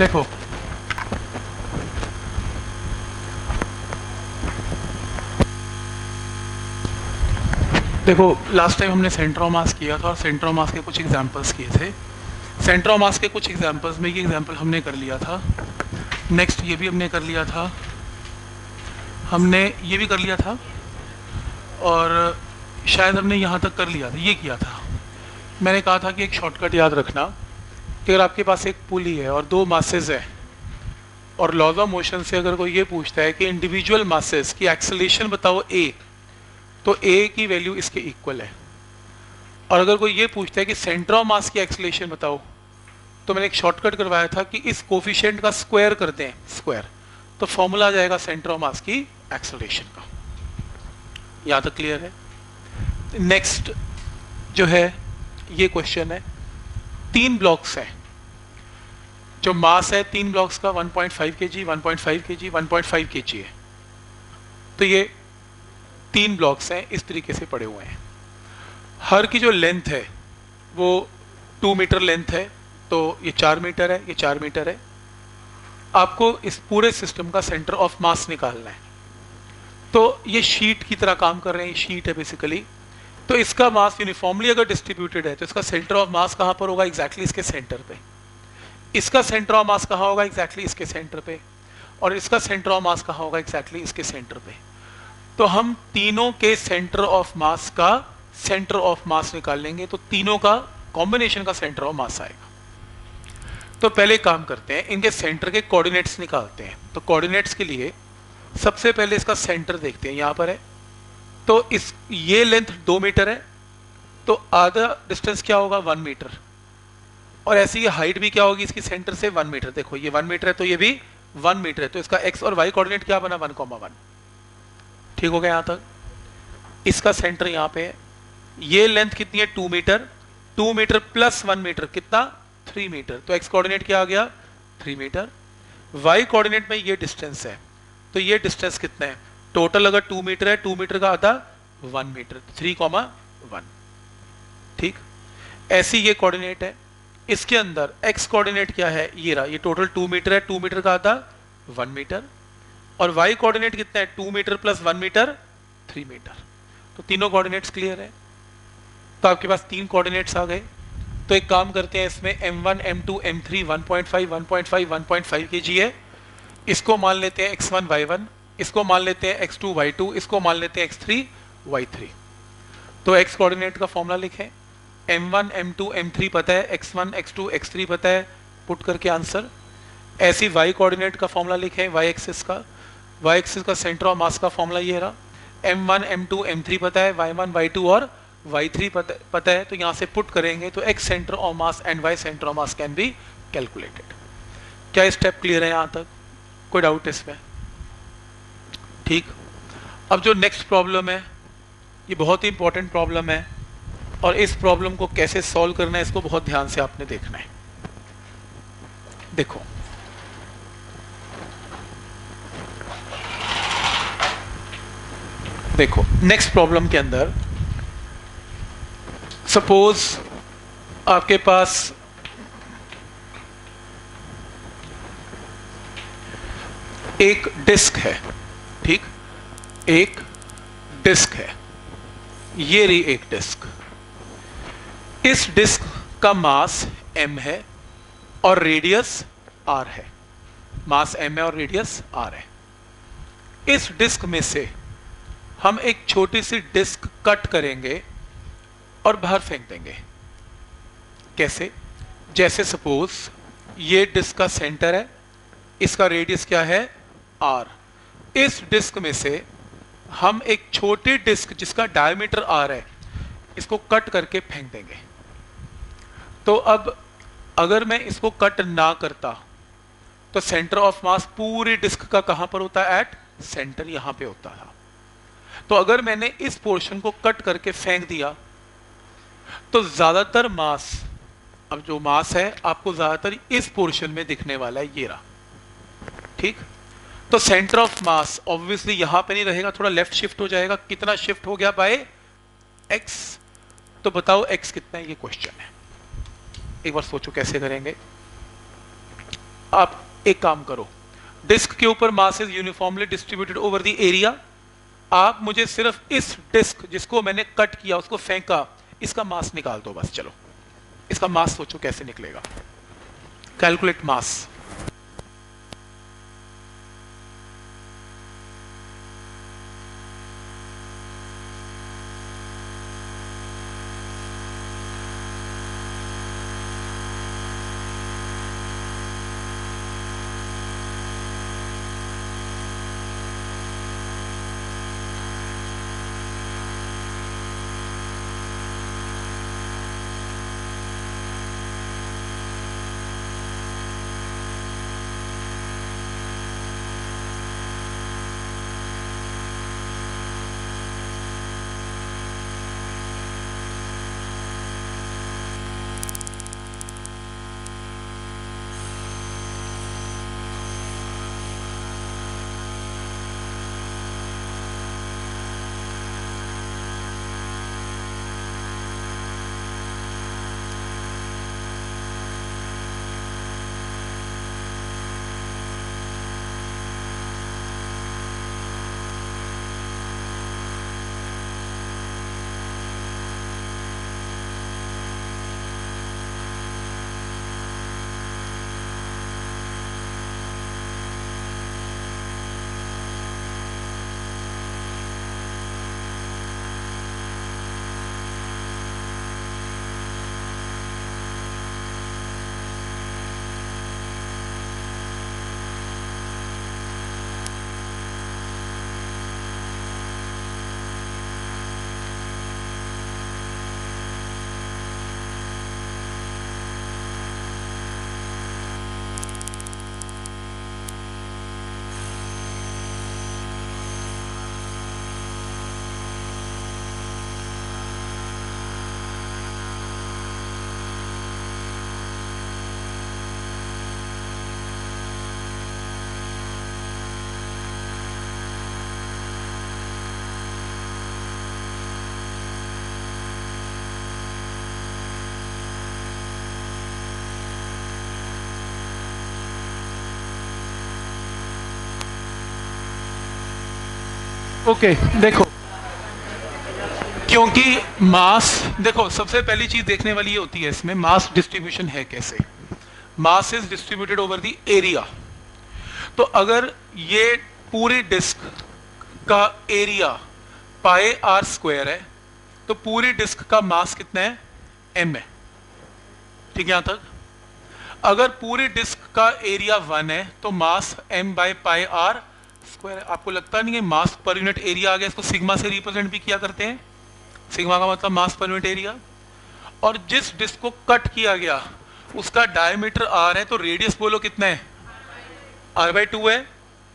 देखो। देखो last time हमने सेंटर ऑफ़ मास किया था और सेंटर ऑफ़ मास के कुछ एग्जांपल्स किए थे। सेंटर ऑफ़ मास के कुछ एग्जांपल्स में ये एग्जांपल हमने कर लिया था। नेक्स्ट ये भी हमने कर लिया था। हमने ये भी कर लिया था और शायद हमने यहाँ तक कर लिया था। ये किया था। मैंने कहा था कि एक शॉर्टकट याद रखना। कि अगर आपके पास एक पुली है और दो मासेज है। और लॉज ऑफ़ मोशन से अगर कोई ये पूछता है कि इंडिविजुअल मासेस की एक्सलेशन बताओ ए तो ए की वैल्यू इसके इक्वल है। और अगर कोई ये पूछता है कि सेंटर ऑफ़ मास की एक्सलेशन बताओ तो मैंने एक शॉर्टकट करवाया था कि इस कोफिशेंट का स्क्वायर कर दें स्क्वायर तो फॉर्मूला आ जाएगा सेंटर ऑफ़ मास की एक्सलेशन का। यहाँ तक क्लियर है? नेक्स्ट जो है, ये क्वेश्चन है तीन ब्लॉक्स हैं। जो मास है, तीन ब्लॉक्स का 1.5 केजी 1.5 केजी 1.5 केजी है। तो ये तीन ब्लॉक्स हैं, इस तरीके से पड़े हुए हैं। हर की जो लेंथ है, वो टू मीटर लेंथ है तो ये चार मीटर है, ये चार मीटर है। आपको इस पूरे सिस्टम का सेंटर ऑफ़ मास निकालना है। तो ये शीट की तरह काम कर रहे हैं शीट है बेसिकली तो इसका मास यूनिफॉर्मली अगर डिस्ट्रीब्यूटेड है तो इसका सेंटर ऑफ़ मास कहाँ पर होगा? एग्जैक्टली exactly इसके सेंटर पे। इसका सेंटर ऑफ़ मास कहाँ होगा? एग्जैक्टली exactly इसके सेंटर पे। और इसका सेंटर ऑफ़ मास कहाँ होगा? एग्जैक्टली exactly इसके सेंटर पे। तो हम तीनों के सेंटर ऑफ़ मास का सेंटर ऑफ़ मास निकाल लेंगे तो तीनों का कॉम्बिनेशन का सेंटर ऑफ़ मास आएगा। तो पहले काम करते हैं, इनके सेंटर के कोऑर्डिनेट्स निकालते हैं। तो कोऑर्डिनेट्स के लिए सबसे पहले इसका सेंटर देखते हैं, यहाँ पर है। तो इस, ये लेंथ दो मीटर है तो आधा डिस्टेंस क्या होगा? One metre. और ऐसी हाइट भी क्या होगी? इसकी सेंटर से वन मीटर। देखो, ये वन मीटर है तो ये भी वन मीटर है। तो इसका एक्स और वाई कोऑर्डिनेट क्या बना? One comma one. ठीक हो गया यहाँ तक? इसका सेंटर यहाँ पे ये लेंथ कितनी है? Two metre. Two metre plus one metre कितना? Three metre. तो एक्स कोऑर्डिनेट क्या आ गया? Three metre. वाई कोऑर्डिनेट में ये डिस्टेंस है। तो ये डिस्टेंस कितना है? टोटल अगर टू मीटर है टू मीटर का आधा one metre three comma one ठीक? ऐसी ये कोऑर्डिनेट है। इसके अंदर एक्स कोऑर्डिनेट क्या है? ये रहा ये टोटल टू मीटर है टू मीटर का आधा वन मीटर। और वाई कोऑर्डिनेट कितना है? Two metre plus one metre three metre. तो तीनों कोऑर्डिनेट्स क्लियर है। तो आपके पास तीन कोऑर्डिनेट्स आ गए। तो एक काम करते हैं इसमें m1, m2, m3, 1.5, 1.5, 1.5 के जी है। इसको मान लेते हैं x1, y1, इसको मान लेते हैं x2, y2, इसको मान लेते हैं x3, y3। तो एक्स कोऑर्डिनेट का फॉर्मूला लिखें। m1, m2, m3 पता है x1, x2, x3 पता है। पुट करके आंसर ऐसी वाई कोऑर्डिनेट का फॉर्मूला लिखें वाई एक्सिस का। वाई एक्सिस का सेंटर ऑफ़ मास का फॉर्मूला ये रहा। m1, m2, m3 पता है y1, y2 और y3 पता, पता है। तो यहाँ से पुट करेंगे तो X centre of mass and Y centre of mass can be calculated क्या स्टेप क्लियर है यहाँ तक? कोई डाउट इसमें? ठीक। अब जो नेक्स्ट प्रॉब्लम है, ये बहुत ही इंपॉर्टेंट प्रॉब्लम है और इस प्रॉब्लम को कैसे सॉल्व करना है, इसको बहुत ध्यान से आपने देखना है। देखो। देखो नेक्स्ट प्रॉब्लम के अंदर सपोज़ आपके पास एक डिस्क है। ठीक? एक डिस्क है। ये रही एक डिस्क। इस डिस्क का मास m है और रेडियस r है। मास m है और रेडियस r है। इस डिस्क में से हम एक छोटी सी डिस्क कट करेंगे और बाहर फेंक देंगे। कैसे? जैसे सपोज़ ये डिस्क का सेंटर है, इसका रेडियस क्या है? आर इस डिस्क में से हम एक छोटी डिस्क जिसका डायमीटर आ रहा है, इसको कट करके फेंक देंगे। तो अब अगर मैं इसको कट ना करता तो सेंटर ऑफ़ मास पूरी डिस्क का कहाँ पर होता है? एट सेंटर यहाँ पे होता था तो अगर मैंने इस पोर्शन को कट करके फेंक दिया तो ज़्यादातर मास अब जो मास है, आपको ज़्यादातर इस पोर्शन में दिखने वाला है, ये रहा। ठीक? तो सेंटर ऑफ़ मास ऑब्वियसली यहाँ पे नहीं रहेगा, थोड़ा लेफ़्ट शिफ्ट हो जाएगा। कितना शिफ्ट हो गया बाय एक्स तो बताओ एक्स कितना है, ये क्वेश्चन है। एक बार सोचो कैसे करेंगे। आप एक काम करो डिस्क के ऊपर mass is uniformly distributed over the area आप मुझे सिर्फ़ इस डिस्क जिसको मैंने कट किया, उसको फेंका, इसका मास निकाल दो बस, चलो। इसका मास सोचो कैसे निकलेगा। कैलकुलेट मास ओके, देखो। क्योंकि मास, देखो, सबसे पहली चीज़ देखने वाली ये होती है इसमें, मास डिस्ट्रीब्यूशन है कैसे? Mass is distributed over the area तो अगर ये पूरी डिस्क का एरिया पाए आर स्क्वायर है तो पूरी डिस्क का मास कितना है? एम है। ठीक है, यहाँ तक? अगर पूरी डिस्क का एरिया वन है तो mass M by pi R square आपको लगता नहीं है मास पर यूनिट एरिया आ गया, इसको सिग्मा से रिप्रेजेंट भी किया करते हैं? सिग्मा का मतलब मास पर यूनिट एरिया और जिस डिस्क को कट किया गया, उसका डायमीटर आर है तो रेडियस बोलो कितना है? आर बाई टू है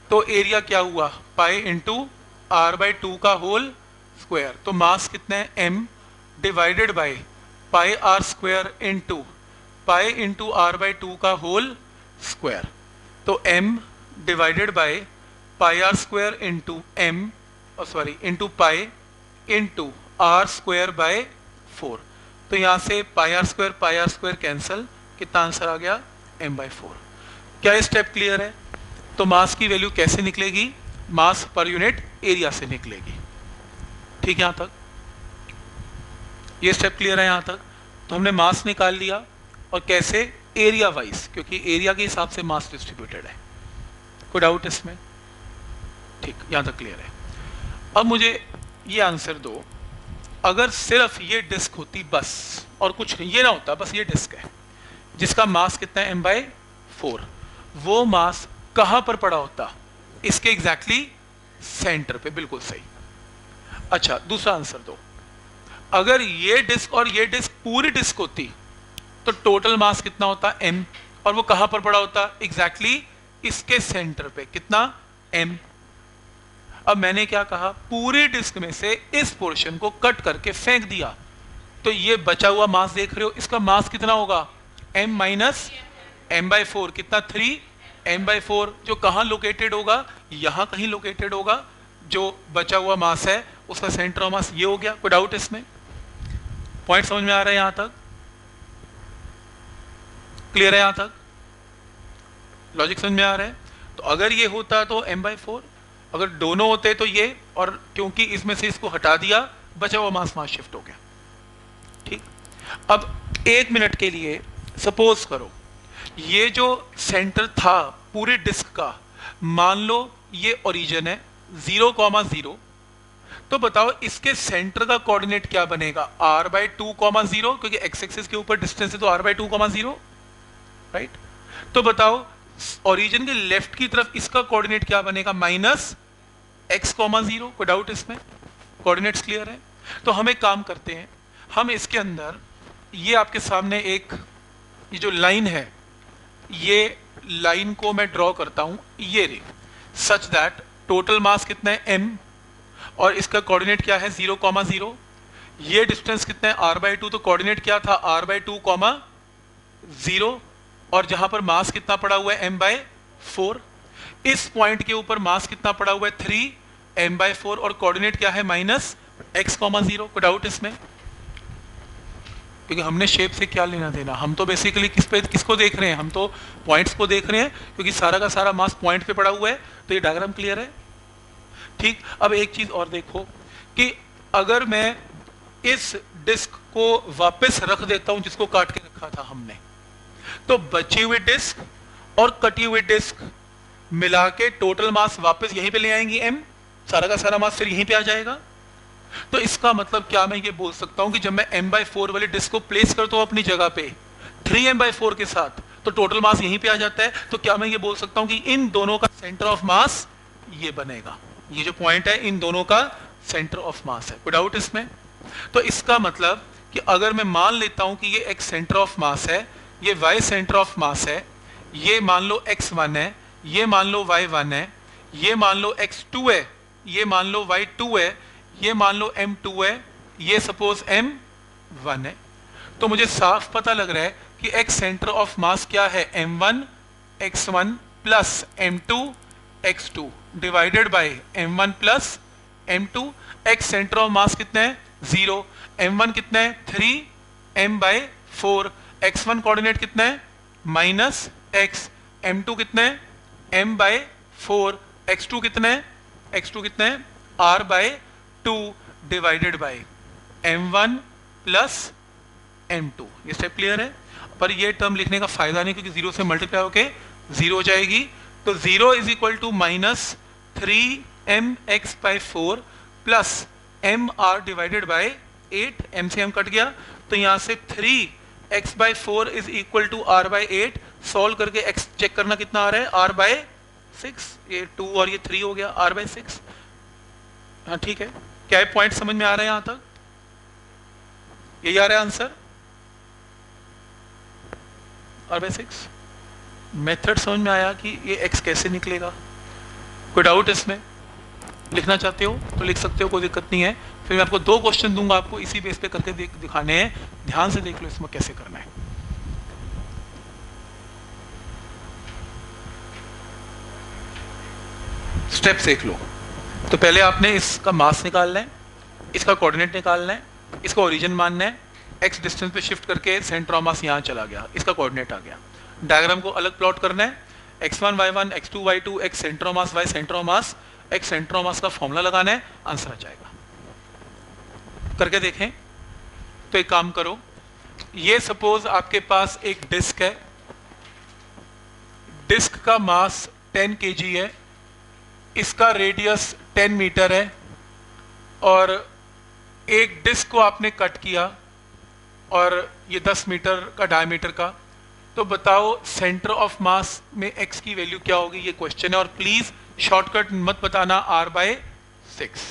तो एरिया क्या हुआ? Pi into R by two का होल स्क्वायर तो मास कितना है? M divided by pi R square into pi into R by two का होल स्क्वायर तो M divided by pi R square into M sorry into pi into R square by four तो यहाँ से pi R square pi R square cancel कितना answer आ गया? M by four क्या step clear है? तो मास की वैल्यू कैसे निकलेगी? मास पर यूनिट एरिया से निकलेगी। ठीक यहाँ तक? ये स्टेप क्लियर है यहाँ तक? तो हमने मास निकाल लिया, और कैसे? एरिया वाइज क्योंकि एरिया के हिसाब से मास डिस्ट्रीब्यूटेड है। कोई डाउट इसमें? ठीक, यहाँ तक क्लियर है। अब मुझे ये आंसर दो। अगर सिर्फ़ ये डिस्क होती बस, और कुछ ये ना होता, बस ये डिस्क है, जिसका मास कितना है? एम बाई फोर वो मास कहाँ पर पड़ा होता? इसके एग्जैक्टली exactly सेंटर पे, बिल्कुल सही। अच्छा दूसरा आंसर दो। अगर ये डिस्क और ये डिस्क पूरी डिस्क होती तो टोटल मास कितना होता? एम और वो कहाँ पर पड़ा होता? एग्जैक्टली exactly इसके सेंटर पे। कितना? एम अब मैंने क्या कहा? पूरे डिस्क में से इस पोर्शन को कट करके फेंक दिया। तो ये बचा हुआ मास देख रहे हो? इसका मास कितना होगा? M minus M by four कितना? थ्री एम बाई फोर जो कहाँ लोकेटेड होगा? यहाँ कहीं लोकेटेड होगा। जो बचा हुआ मास है, उसका सेंटर ऑफ़ मास ये हो गया। कोई डाउट इसमें? पॉइंट समझ में आ रहा है यहाँ तक? क्लियर है यहाँ तक? लॉजिक समझ में आ रहा है? तो अगर ये होता तो एम बाई फोर अगर दोनों होते तो ये, और क्योंकि इसमें से इसको हटा दिया, बचा हुआ मास मास शिफ्ट हो गया। ठीक? अब एक मिनट के लिए सपोज़ करो, ये जो सेंटर था पूरे डिस्क का, मान लो ये ओरिजिन है ज़ीरो कॉमा ज़ीरो तो बताओ इसके सेंटर का कोऑर्डिनेट क्या बनेगा? R by two comma zero क्योंकि एक्स एक्सिस के ऊपर डिस्टेंस है तो R by two comma zero right तो बताओ ओरिजिन के लेफ़्ट की तरफ़ इसका कोऑर्डिनेट क्या बनेगा? माइनस एक्स कॉमा ज़ीरो कोई डाउट इसमें? कोऑर्डिनेट्स क्लियर है? तो हम एक काम करते हैं। हम इसके अंदर, ये आपके सामने एक, ये जो लाइन है, ये लाइन को मैं ड्रॉ करता हूँ। ये रे सच दैट टोटल मास कितना है? एम और इसका कोऑर्डिनेट क्या है? ज़ीरो कॉमा ज़ीरो ये डिस्टेंस कितना है? आर बाई टू तो कोऑर्डिनेट क्या था? R by two comma zero और जहाँ पर मास कितना पड़ा हुआ है? एम बाय फोर इस पॉइंट के ऊपर मास कितना पड़ा हुआ है? थ्री एम बाय फोर और कोऑर्डिनेट क्या है? माइनस एक्स कॉमा ज़ीरो को डाउट इसमें? क्योंकि हमने शेप से क्या लेना देना? हम तो बेसिकली किस पे, किसको देख रहे हैं? हम तो पॉइंट्स को देख रहे हैं, क्योंकि सारा का सारा मास पॉइंट पे पड़ा हुआ है तो ये डायग्राम क्लियर है? ठीक, अब एक चीज़ और देखो कि अगर मैं इस डिस्क को वापस रख देता हूँ जिसको काट के रखा था हमने तो बची हुई डिस्क और कटी हुई डिस्क मिला के टोटल मास वापस यहीं पे ले आएँगी एम सारा का सारा मास फिर यहीं पे आ जाएगा। तो इसका मतलब क्या मैं ये बोल सकता हूँ कि जब मैं एम बाई फोर वाली डिस्क को प्लेस करता हूँ अपनी जगह पे थ्री एम बाई फोर के साथ तो टोटल मास यहीं पे आ जाता है। तो क्या मैं ये बोल सकता हूँ कि इन दोनों का सेंटर ऑफ़ मास ये बनेगा। ये जो पॉइंट है, इन दोनों का सेंटर ऑफ़ मास है। डाउट इसमें। तो इसका मतलब कि अगर मैं मान लेता हूँ कि ये एक सेंटर ऑफ़ मास है ये वाई सेंटर ऑफ़ मास है, ये मान लो एक्स वन है, ये मान लो वाई वन है, ये मान लो एक्स टू है, ये मान लो वाई टू है, ये मान लो एम टू है, ये सपोज़ एम वन है। तो मुझे साफ़ पता लग रहा है कि एक्स सेंटर ऑफ़ मास क्या है? M one X one plus M two X two divided by M one plus M two X centre of mass कितने हैं? ज़ीरो एम वन कितने हैं? Three M by four X one coordinate कितना है? Minus x M two कितना हैं? M by four X two कितने हैं? एक्स टू कितने हैं? R by two divided by M one plus M two ये स्टेप क्लियर है? पर ये टर्म लिखने का फ़ायदा नहीं, क्योंकि ज़ीरो से मल्टीप्लाई होके ज़ीरो हो जाएगी। तो zero is equal to minus three M X by four plus M R divided by eight M से एम कट गया। तो यहाँ से three X by four is equal to R by eight solve करके X check करना कितना आ रहा है? आर बाई सिक्स ये टू और ये थ्री हो गया. आर बाई सिक्स हाँ ठीक है. क्या ये पॉइंट समझ में आ रहा है यहाँ तक? यही आ रहा है answer R by six method समझ में आया कि ये एक्स कैसे निकलेगा? कोई डाउट इसमें? लिखना चाहते हो? तो लिख सकते हो, कोई दिक्कत नहीं है. फिर मैं आपको दो क्वेश्चन दूँगा आपको, इसी बेस पे करके देख, दिखाने हैं। ध्यान से देख लो इसमें कैसे करना है। स्टेप देख लो। तो पहले आपने इसका मास निकालना है, इसका कोऑर्डिनेट निकालना है, इसका ओरिजिन मानना है। एक्स डिस्टेंस पे शिफ्ट करके सेंटर ऑफ़ मास यहाँ चला गया, इसका कोऑर्डिनेट आ गया। डायग्राम को अलग प्लॉट करना है। X one Y one X two Y two X centre of mass Y centre of mass X centre of mass का फॉर्मूला लगाना है आंसर आ जाएगा। करके देखें। तो एक काम करो, ये सपोज़ आपके पास एक डिस्क है। डिस्क का मास 10 के है। इसका रेडियस 10 मीटर है। और एक डिस्क को आपने कट किया, और ये 10 मीटर का डायमीटर का। तो बताओ सेंटर ऑफ़ मास में एक्स की वैल्यू क्या होगी? ये क्वेश्चन है, और प्लीज़ शॉर्टकट मत बताना R by six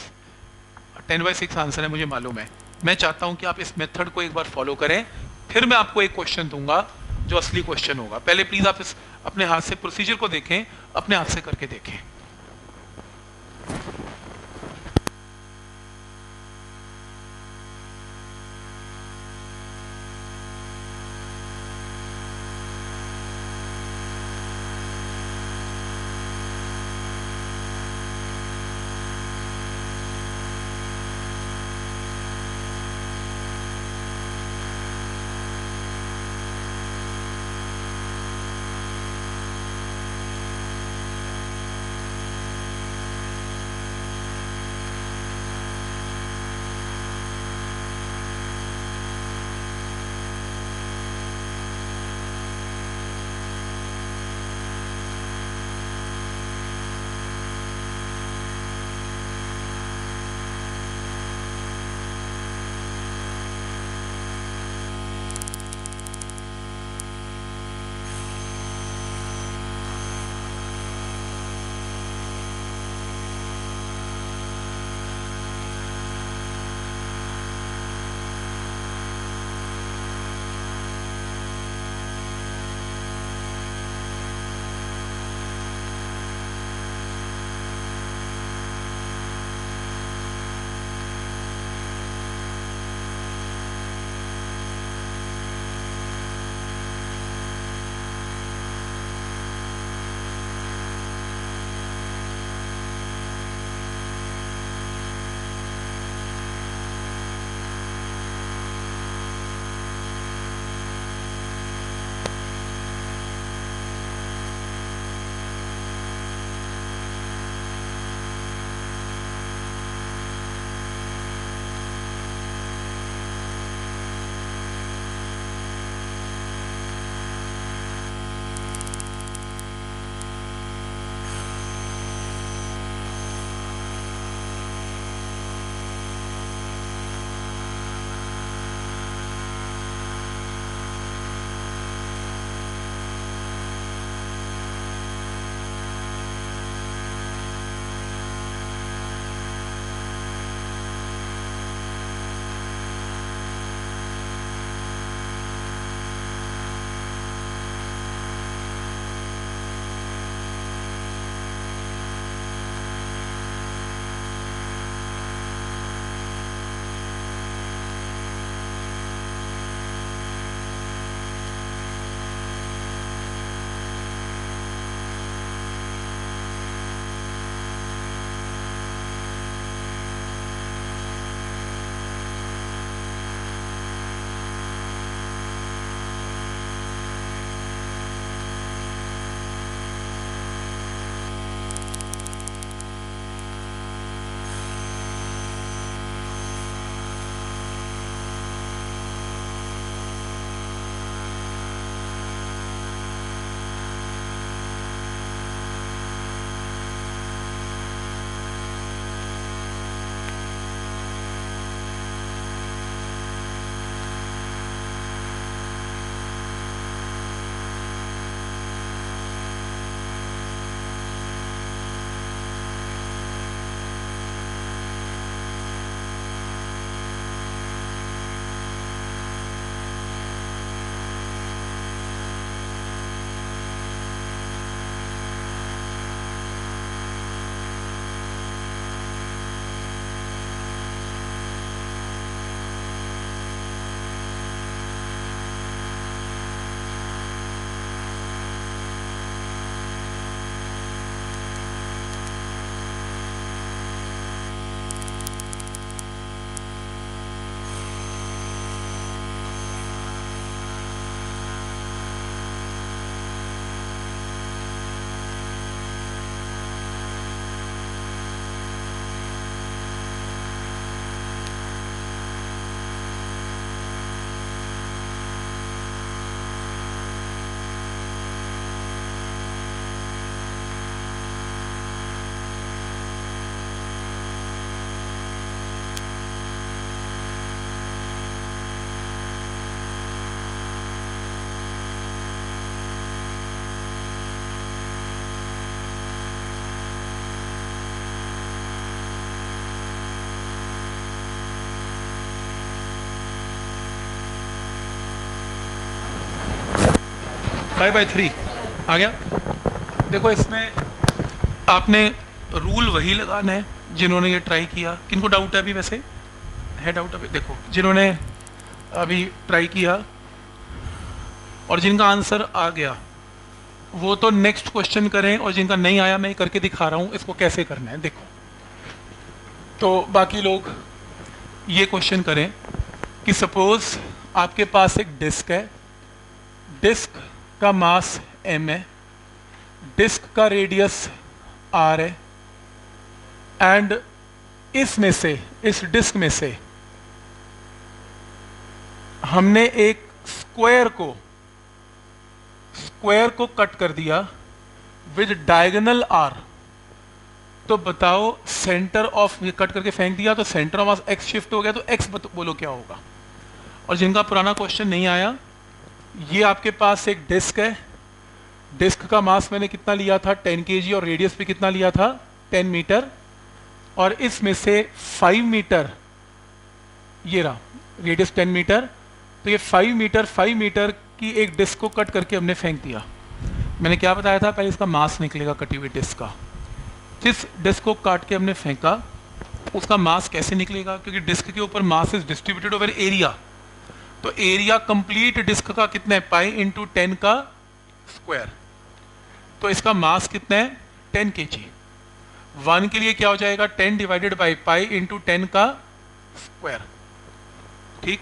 ten by six answer है, मुझे मालूम है। मैं चाहता हूँ कि आप इस मेथड को एक बार फॉलो करें, फिर मैं आपको एक क्वेश्चन दूँगा, जो असली क्वेश्चन होगा। पहले प्लीज़ आप इस अपने हाथ से प्रोसीजर को देखें, अपने हाथ से करके देखें। फाइव बाई थ्री आ गया? देखो, इसमें आपने रूल वही लगाना है जिन्होंने ये ट्राई किया। किनको डाउट है अभी वैसे? है डाउट अभी? देखो, जिन्होंने अभी ट्राई किया और जिनका आंसर आ गया, वो तो नेक्स्ट क्वेश्चन करें और जिनका नहीं आया, मैं करके दिखा रहा हूँ, इसको कैसे करना है? देखो। तो बाकी लोग ये क्वेश्चन करें कि सपोज़ आपके पास एक डिस्क है। डिस्क का मास एम है डिस्क का रेडियस आर है एंड इसमें से, इस डिस्क में से हमने एक स्क्वायर को स्क्वायर को कट कर दिया विद डायगोनल आर तो बताओ सेंटर ऑफ़ ये कट करके फेंक दिया तो centre of mass X shift हो गया तो एक्स बोलो क्या होगा? और जिनका पुराना क्वेश्चन नहीं आया ये आपके पास एक डिस्क है। डिस्क का मास मैंने कितना लिया था? 10 के और रेडियस भी कितना लिया था? 10 मीटर। और इसमें से 5 मीटर, ये रहा, रेडियस 10 मीटर। तो ये 5 मीटर 5 मीटर की एक डिस्क को कट करके हमने फेंक दिया। मैंने क्या बताया था? पहले इसका मास निकलेगा कटी हुई डिस्क का। जिस डिस्क को काट के हमने फेंका, उसका मास कैसे निकलेगा? क्योंकि डिस्क के ऊपर mass is distributed over area तो एरिया कंप्लीट डिस्क का कितना है? पाई इंटू टेन का स्क्वायर तो इसका मास कितना है? टेन के जी वन के लिए क्या हो जाएगा? Ten divided by pi into ten का स्क्वायर ठीक?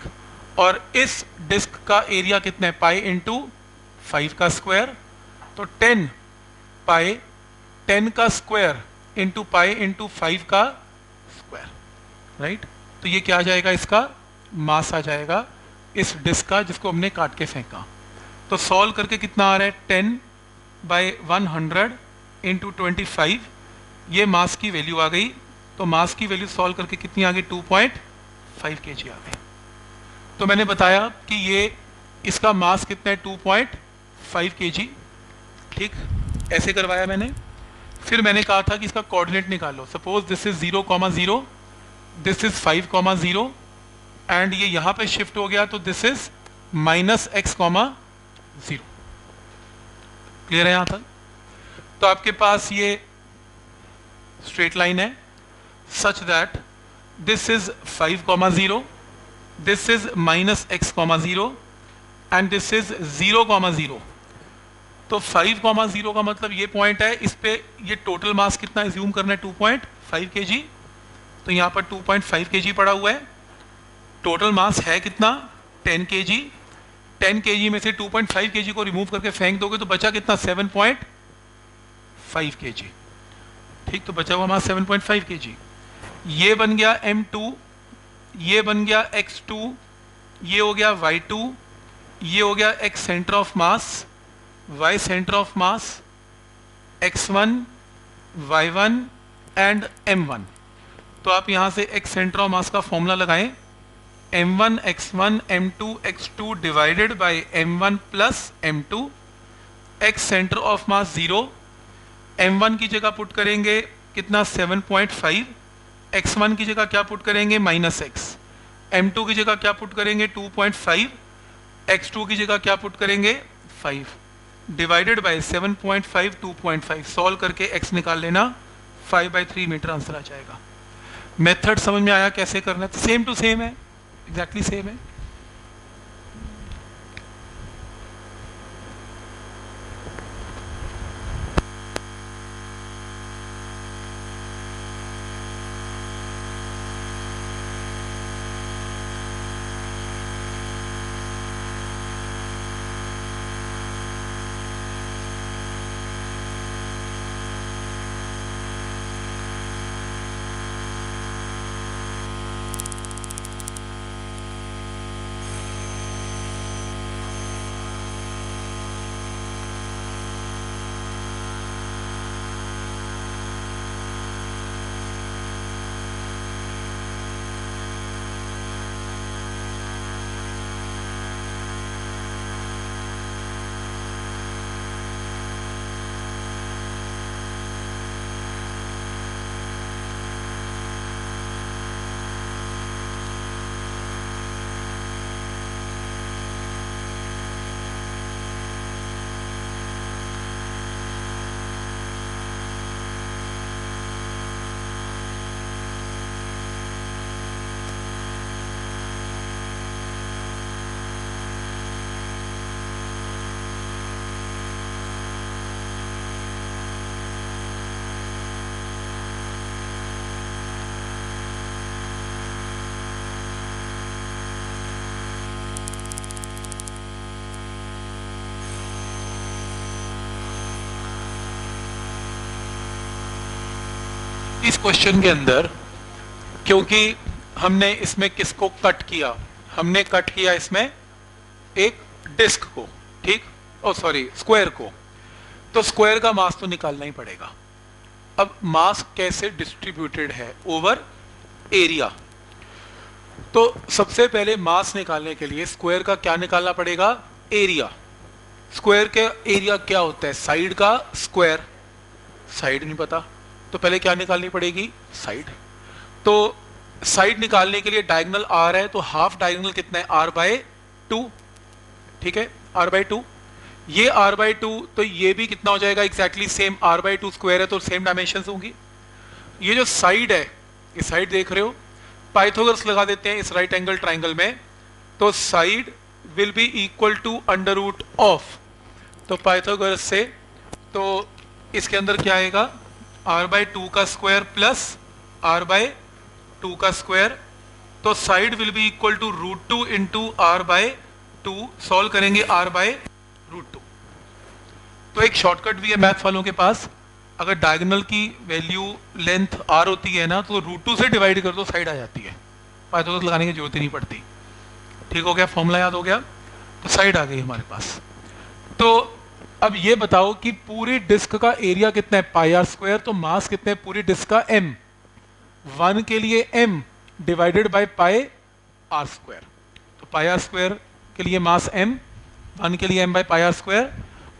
और इस डिस्क का एरिया कितना है? पाई इंटू फाइव का स्क्वायर तो टेन पाई टेन का square into pi into five का स्क्वायर राइट तो ये क्या आ जाएगा? इसका मास आ जाएगा. इस डिस्क का जिसको हमने काट के फेंका। तो सॉल्व करके कितना आ रहा है? Ten by one hundred into twenty five ये मास की वैल्यू आ गई। तो मास की वैल्यू सॉल्व करके कितनी आ गई? टू पॉइंट फाइव के जी आ गई। तो मैंने बताया कि ये, इसका मास कितना है? टू पॉइंट फाइव के जी ठीक? ऐसे करवाया मैंने। फिर मैंने कहा था कि इसका कोऑर्डिनेट निकालो। Suppose this is zero comma zero this is five comma zero and ये यहाँ पे शिफ्ट हो गया तो this is minus X comma zero clear है यहाँ तक? तो आपके पास ये स्ट्रेट लाइन है such that this is five comma zero this is minus X comma zero and this is zero comma zero तो फाइव कॉमा ज़ीरो का मतलब ये पॉइंट है, इस पे ये टोटल मास कितना एज्यूम करना है टू पॉइंट फाइव के जी तो यहाँ पर टू पॉइंट फाइव के जी पड़ा हुआ है। टोटल मास है कितना? 10 के जी टेन के जी में से 2.5 के जी को रिमूव करके फेंक दोगे तो बचा कितना? 7.5 के जी ठीक तो बचा हुआ मास 7.5 के जी ये बन गया M2 ये बन गया X2 ये हो गया Y2 ये हो गया X centre of mass Y centre of mass X1 Y1 and M1 तो आप यहाँ से X सेंटर ऑफ़ मास का फॉर्मूला लगाएँ। M1 x1 m2 x2 divided by m1 plus m2 x centre of mass zero m1 की जगह put करेंगे कितना? 7.5 x1 की जगह क्या पुट करेंगे? माइनस एक्स m2 की जगह क्या पुट करेंगे? 2.5 x2 की जगह क्या पुट करेंगे? 5 डिवाइडेड बाय 7.5 2.5 सॉल्व करके x निकाल लेना. 5 बाई थ्री मीटर आंसर आ जाएगा. मेथड समझ में आया कैसे करना? है सेम टू सेम है. एग्जैक्टली सेम है। इस क्वेश्चन के अंदर, क्योंकि हमने इसमें किसको कट किया? हमने कट किया इसमें एक डिस्क को, ठीक? ओ सॉरी स्क्वायर को। तो स्क्वायर का मास तो निकालना ही पड़ेगा। अब मास कैसे डिस्ट्रीब्यूटेड है ओवर एरिया तो सबसे पहले मास निकालने के लिए स्क्वायर का क्या निकालना पड़ेगा? एरिया स्क्वायर के एरिया क्या होता है? साइड का स्क्वायर साइड नहीं पता। तो पहले क्या निकालनी पड़ेगी? साइड। तो साइड निकालने के लिए डायगनल आर है तो हाफ़ डायगनल कितना है? आर बाय टू ठीक है? आर बाय टू ये आर बाई टू तो ये भी कितना हो जाएगा? Exactly same R by two square है तो सेम डायमेंशन होंगी। ये जो साइड है ये साइड देख रहे हो पाइथोगर्स लगा देते हैं इस राइट एंगल ट्राइंगल में तो side will be equal to under root of तो पाइथोगर्स से तो इसके अंदर क्या आएगा? आर बाई टू का square plus R by two का स्क्वायर तो side will be equal to root two into R by two solve करेंगे आर बाय रूट टू तो एक शॉर्टकट भी है मैथ वालों के पास। अगर डायगोनल की वैल्यू लेंथ आर होती है ना तो रूट टू से डिवाइड कर दो साइड आ जाती है। पाइथागोरस लगाने की ज़रूरत ही नहीं पड़ती। ठीक हो गया फॉर्मूला याद हो गया? तो साइड आ गई हमारे पास। तो अब ये बताओ कि पूरी डिस्क का एरिया कितना है? पाई आर स्क्वायर तो मास कितने पूरी डिस्क का? एम वन के लिए M divided by pi R square. तो पाई आर स्क्वायर के लिए मास एम वन के लिए M by pi R square.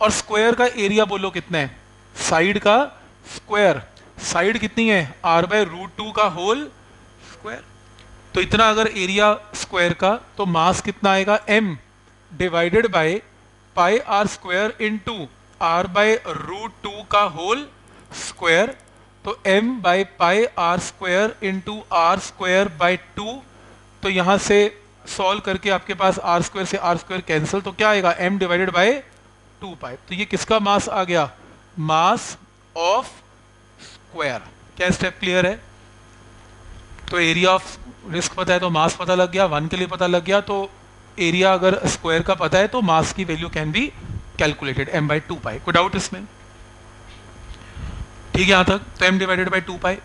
और स्क्वायर का एरिया बोलो कितना है? साइड का स्क्वायर। साइड कितनी है? आर बाय रूट टू का होल स्क्वायर तो इतना अगर एरिया स्क्वायर का तो मास कितना आएगा? M divided by pi R square into R by root two का होल स्क्वायर तो m by pi R square into R square by two तो यहाँ से सॉल्व करके आपके पास आर स्क्वायर से आर स्क्वायर कैंसिल तो क्या आएगा? m divided by two pi तो ये किसका मास आ गया? मास ऑफ़ स्क्वायर क्या स्टेप क्लियर है? तो एरिया ऑफ़ रिस्क पता है तो मास पता लग गया वन के लिए पता लग गया तो एरिया अगर स्क्वायर का पता है तो मास की value can be calculated M by two pi कोई डाउट इसमें? ठीक है, यहाँ तक? तो M divided by two pi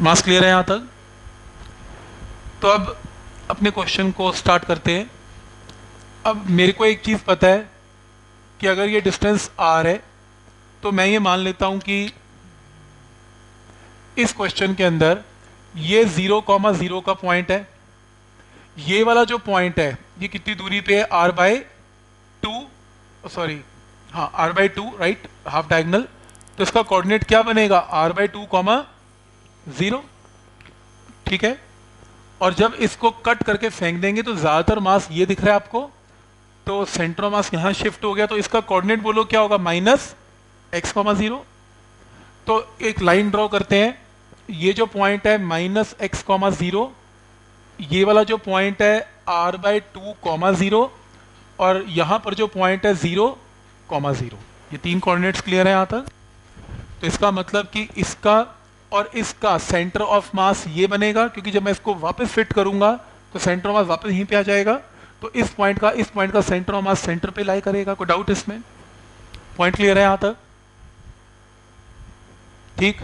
mass clear है यहाँ तक? तो अब अपने क्वेश्चन को स्टार्ट करते हैं। अब मेरे को एक चीज़ पता है कि अगर ये डिस्टेंस आर है तो मैं ये मान लेता हूँ कि इस क्वेश्चन के अंदर ये ज़ीरो कॉमा ज़ीरो का पॉइंट है। ये वाला जो पॉइंट है, ये कितनी दूरी पे है? आर बाय टू सॉरी हाँ R by two right half diagonal तो इसका कोऑर्डिनेट क्या बनेगा? R by two comma zero ठीक है? और जब इसको कट करके फेंक देंगे तो ज़्यादातर मास ये दिख रहा है आपको। तो सेंट्रो मास यहाँ शिफ्ट हो गया तो इसका कोऑर्डिनेट बोलो, क्या होगा? माइनस एक्स कॉमा ज़ीरो तो एक लाइन ड्रॉ करते हैं। ये जो पॉइंट है माइनस एक्स कॉमा ज़ीरो ये वाला जो पॉइंट है R by two comma zero और यहाँ पर जो पॉइंट है ज़ीरो कॉमा ज़ीरो ये तीन कोऑर्डिनेट्स क्लियर है यहाँ तक? तो इसका मतलब कि इसका और इसका सेंटर ऑफ़ मास ये बनेगा, क्योंकि जब मैं इसको वापस फिट करूँगा तो सेंटर ऑफ़ मास वापस यहीं पे आ जाएगा। तो इस पॉइंट का, इस पॉइंट का सेंटर ऑफ़ मास सेंटर पे लाई करेगा, कोई डाउट इसमें? पॉइंट क्लियर है यहाँ तक? ठीक?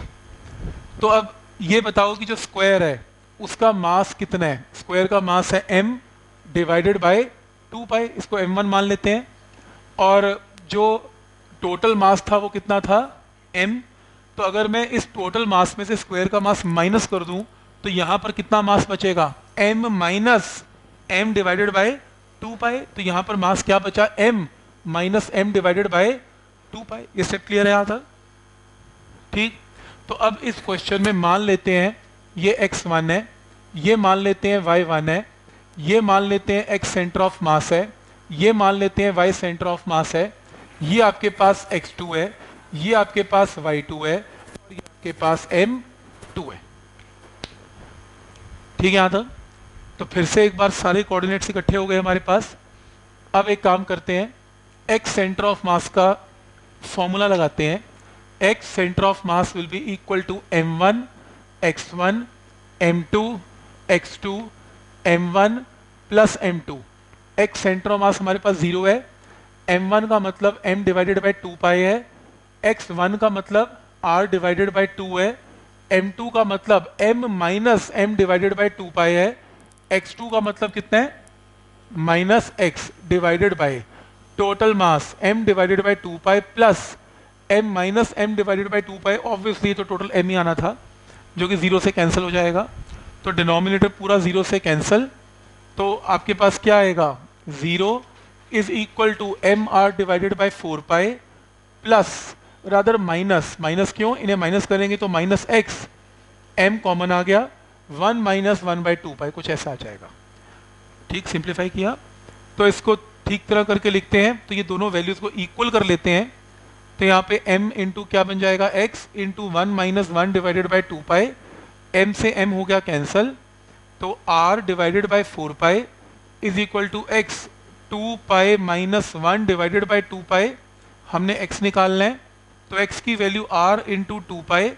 तो अब ये बताओ कि जो स्क्वायर है, उसका मास कितना है? स्क्वायर का मास है M divided by two pi इसको एम वन मान लेते हैं। और जो टोटल मास था, वो कितना था? एम तो अगर मैं इस टोटल मास में से स्क्वायर का मास माइनस कर दूँ तो यहाँ पर कितना मास बचेगा? m minus M divided by two pi तो यहाँ पर मास क्या बचा? m minus M divided by two pi ये स्टेप क्लियर है यहाँ तक? ठीक? तो अब इस क्वेश्चन में मान लेते हैं, ये x वन है, ये मान लेते हैं y वन है, ये मान लेते हैं x सेंटर ऑफ़ मास है, ये मान लेते हैं y सेंटर ऑफ़ मास है, ये आपके पास x2 है, ये आपके पास y2 है, और ये आपके पास m2 है। ठीक है यहाँ तक तो फिर से एक बार सारे कोऑर्डिनेट्स इकट्ठे हो गए हमारे पास। अब एक काम करते हैं, x सेंटर ऑफ़ मास का फॉर्मूला लगाते हैं। X centre of mass will be equal to m1 x1 m2 x2 m1 plus m2 x centre of mass हमारे पास ज़ीरो है। M1 का मतलब m divided by two pi है। X one का मतलब आर डिवाइडेड बाई टू है। M two का मतलब M minus M divided by two pi है। एक्स टू का मतलब कितना है? Minus X divided by total mass M divided by two pi plus M minus M divided by two pi obviously तो total M ही आना था, जो कि ज़ीरो से कैंसिल हो जाएगा। तो डिनोमिनेटर पूरा ज़ीरो से कैंसिल तो आपके पास क्या आएगा? Zero is equal to M R divided by four pi plus rather minus minus क्यों? इन्हें माइनस करेंगे तो माइनस एक्स एम कॉमन आ गया one minus one by two pi कुछ ऐसा आ जाएगा। ठीक सिंप्लीफाई किया। तो इसको ठीक तरह करके लिखते हैं तो ये दोनों वैल्यूज़ को इक्वल कर लेते हैं। तो यहाँ पे m इंटू क्या बन जाएगा? x into one minus one divided by two pi M से m हो गया कैंसल तो r divided by four pi is equal to X two pi minus one divided by two pi हमने x निकालना है तो x की value r into two pi